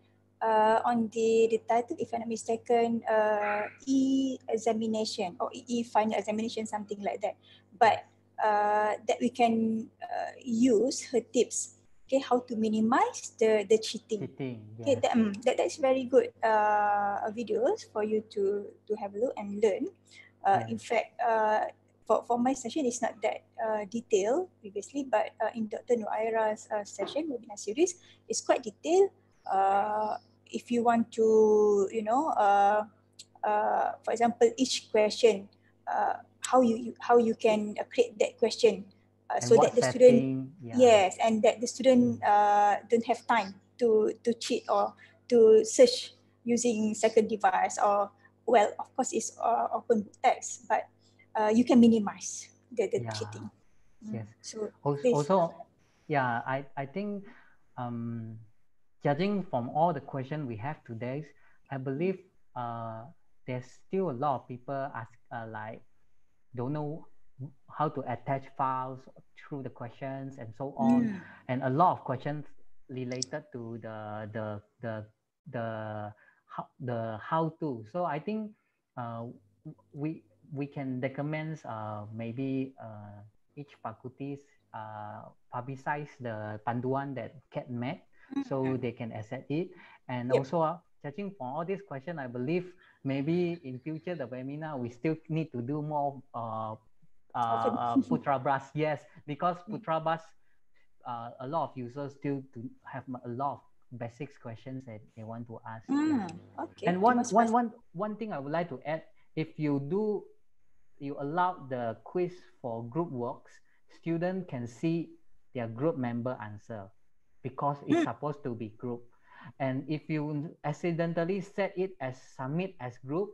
uh, on the, the title, if I'm not mistaken, uh, e-examination or e-final examination, something like that. But uh, that we can uh, use her tips, okay, how to minimize the, the cheating. cheating Okay, yes. that, um, that that's very good uh, videos for you to to have a look and learn. Uh, Yeah. In fact, uh, for, for my session, it's not that uh, detailed previously, but uh, in Dr. Nuaira's uh, session, webinar series, it's quite detailed. Uh, if you want to, you know, uh, uh, for example, each question, uh, how you how you can create that question, uh, so that the setting, student, yeah. yes, and that the student uh, don't have time to to cheat or to search using second device or well, of course, it's uh, open book text, but uh, you can minimize the, the Yeah. cheating. Mm. Yes. So Also, also yeah, I, I think um, judging from all the questions we have today, I believe uh, there's still a lot of people ask uh, like don't know how to attach files through the questions and so on, and a lot of questions related to the the the the how the how to. So I think uh, we we can recommend uh, maybe uh, each faculties uh, publicize the panduan that CADe made so they can access it. And Yep. also, uh, judging from all these questions, I believe maybe in future the webinar we still need to do more uh, uh, Putra Blast. Yes, because Mm. Putra Blast, uh, a lot of users still do have a lot of basics questions that they want to ask. Mm, okay. And one, one, one, one thing I would like to add, if you do, you allow the quiz for group works, student can see their group member answer because it's Mm. supposed to be group. And if you accidentally set it as submit as group,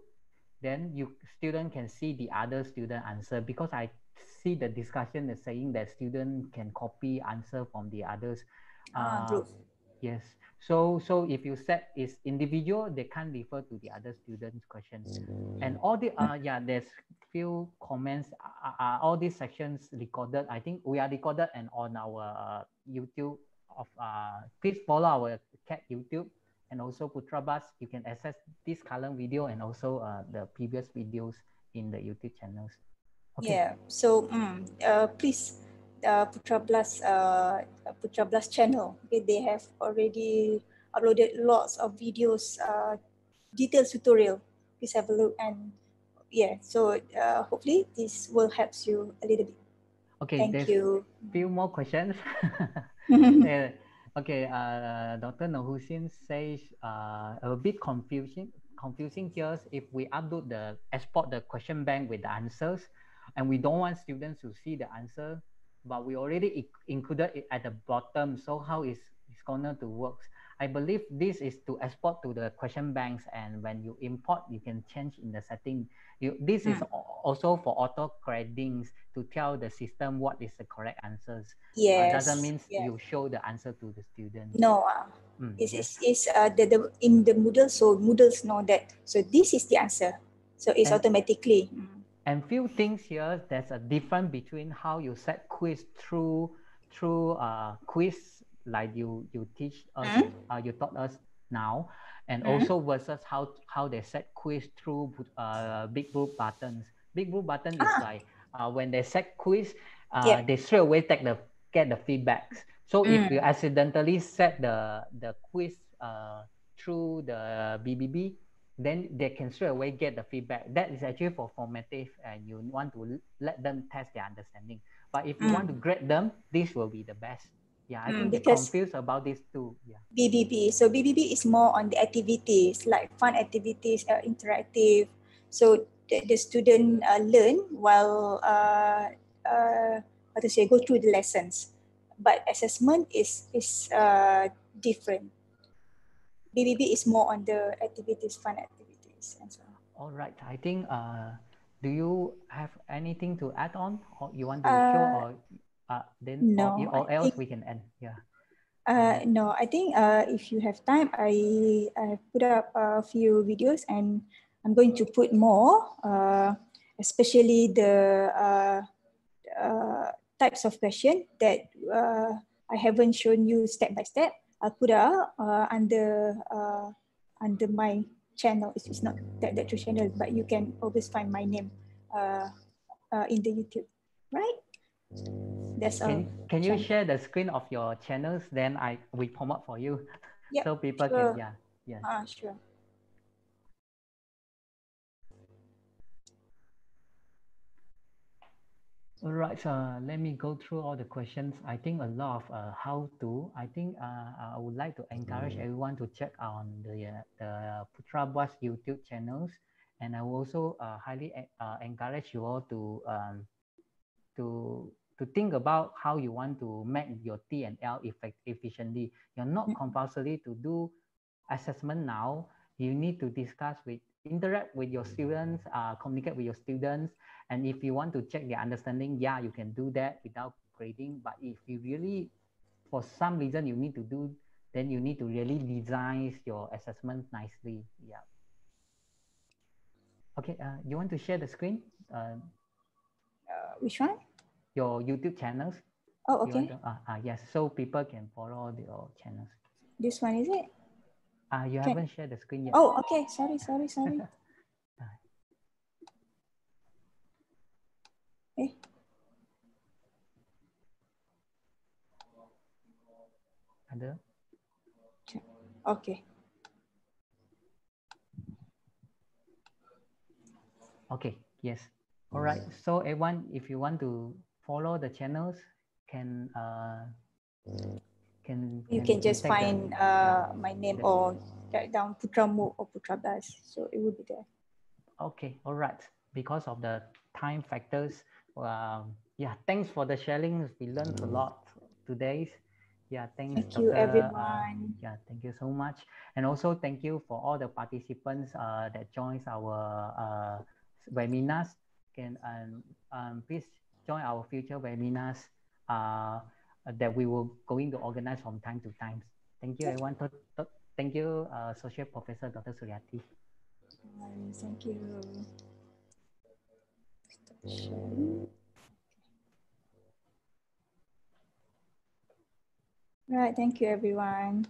then you student can see the other student answer because I see the discussion is saying that student can copy answer from the others. Ah, uh, group. Yes. So so if you set is individual, they can't refer to the other students' questions. And all the uh yeah, there's few comments. Uh, uh, all these sections recorded. I think we are recorded and on our uh, YouTube of uh. Please follow our CADe YouTube and also Putra Blast. You can access this current video and also uh, the previous videos in the YouTube channels. Yeah. So mm, uh, please, uh, Putra Blast, uh, Putra Blast channel. Okay, they have already uploaded lots of videos, uh, detailed tutorial. Please have a look and yeah. So uh, hopefully this will helps you a little bit. Okay. Thank you. few more questions. Okay, uh, Dr. Nahusin says uh, a bit confusing confusing here if we upload the export the question bank with the answers and we don't want students to see the answer, but we already included it at the bottom. So how is it's gonna to work? I believe this is to export to the question banks and when you import, you can change in the setting. You, this is Mm. al- also for auto correctings to tell the system what is the correct answers. Uh, yes. doesn't mean yeah. you show the answer to the student. No. Uh, Mm, is yes. is is uh, the, the in the Moodle so Moodles know that so this is the answer so it's And- automatically mm. And few things here, there's a difference between how you set quiz through through uh quiz like you you teach us, Mm. uh, you taught us now, and Mm. also versus how how they set quiz through uh BigBlueButtons. Big group button is Ah. like uh when they set quiz, uh Yeah. they straight away take the get the feedbacks. So if Mm. you accidentally set the the quiz uh through the BBB, then they can straight away get the feedback. That is actually for formative and you want to l- let them test their understanding. But if you want to grade them, this will be the best. Yeah, I Mm, think they're because- confused about this too. Yeah. BBB. So BBB is more on the activities like fun activities, uh, interactive. So the, the student uh, learn while uh, uh, how to say go through the lessons. But assessment is is uh, different. BBB is more on the activities, fun activities, and so on. All right. I think uh do you have anything to add on or you want to show Uh, or uh then no, or else think- we can end. Yeah. Uh, no, I think uh, if you have time, I I have put up a few videos and I'm going to put more, uh, especially the uh, uh, types of question that uh, I haven't shown you step by step. I'll put up uh, under uh, under my channel. It's, it's not that that true channel, but you can always find my name uh, uh, in the YouTube, right? That's all. Can can you share the screen of your channels? Then I we promote for you. Yep, so people sure. can yeah. Yeah. Ah, sure. All right, so let me go through all the questions. I think a lot of uh, how to. I think uh, I would like to encourage everyone to check on the uh, the Putra Blast YouTube channels, and I will also uh, highly uh, encourage you all to um, to to think about how you want to make your T and L effect efficiently. You're not mm. compulsory to do assessment now. You need to discuss with interact with your students, uh, communicate with your students. And if you want to check their understanding, yeah, you can do that without grading. But if you really, for some reason, you need to do, then you need to really design your assessment nicely. Yeah. Okay, uh, you want to share the screen? Uh, uh, which one? Your YouTube channels. Oh, okay. To, uh, uh, yes, so people can follow your channels. This one, is it? Uh, you okay. haven't shared the screen yet. Oh, okay. Sorry, sorry, sorry. eh? Ada? Okay. Okay, yes. All right. So everyone, if you want to follow the channels, can uh, can you can, can just find uh, my name or write down Putra MOOC or Putra Blast. So it will be there. Okay, all right. Because of the time factors, um, yeah, thanks for the sharing. We learned a lot today. Yeah, thanks. Thank Dr. you, everyone. Uh, yeah, thank you so much. And also thank you for all the participants uh, that joins our uh, webinars. Can um, um, please join our future webinars. Uh, that we will going to organize from time to time. Thank you, everyone. Thank you, uh, Associate Professor Dr. Suryati. Thank you. Right, thank you, everyone.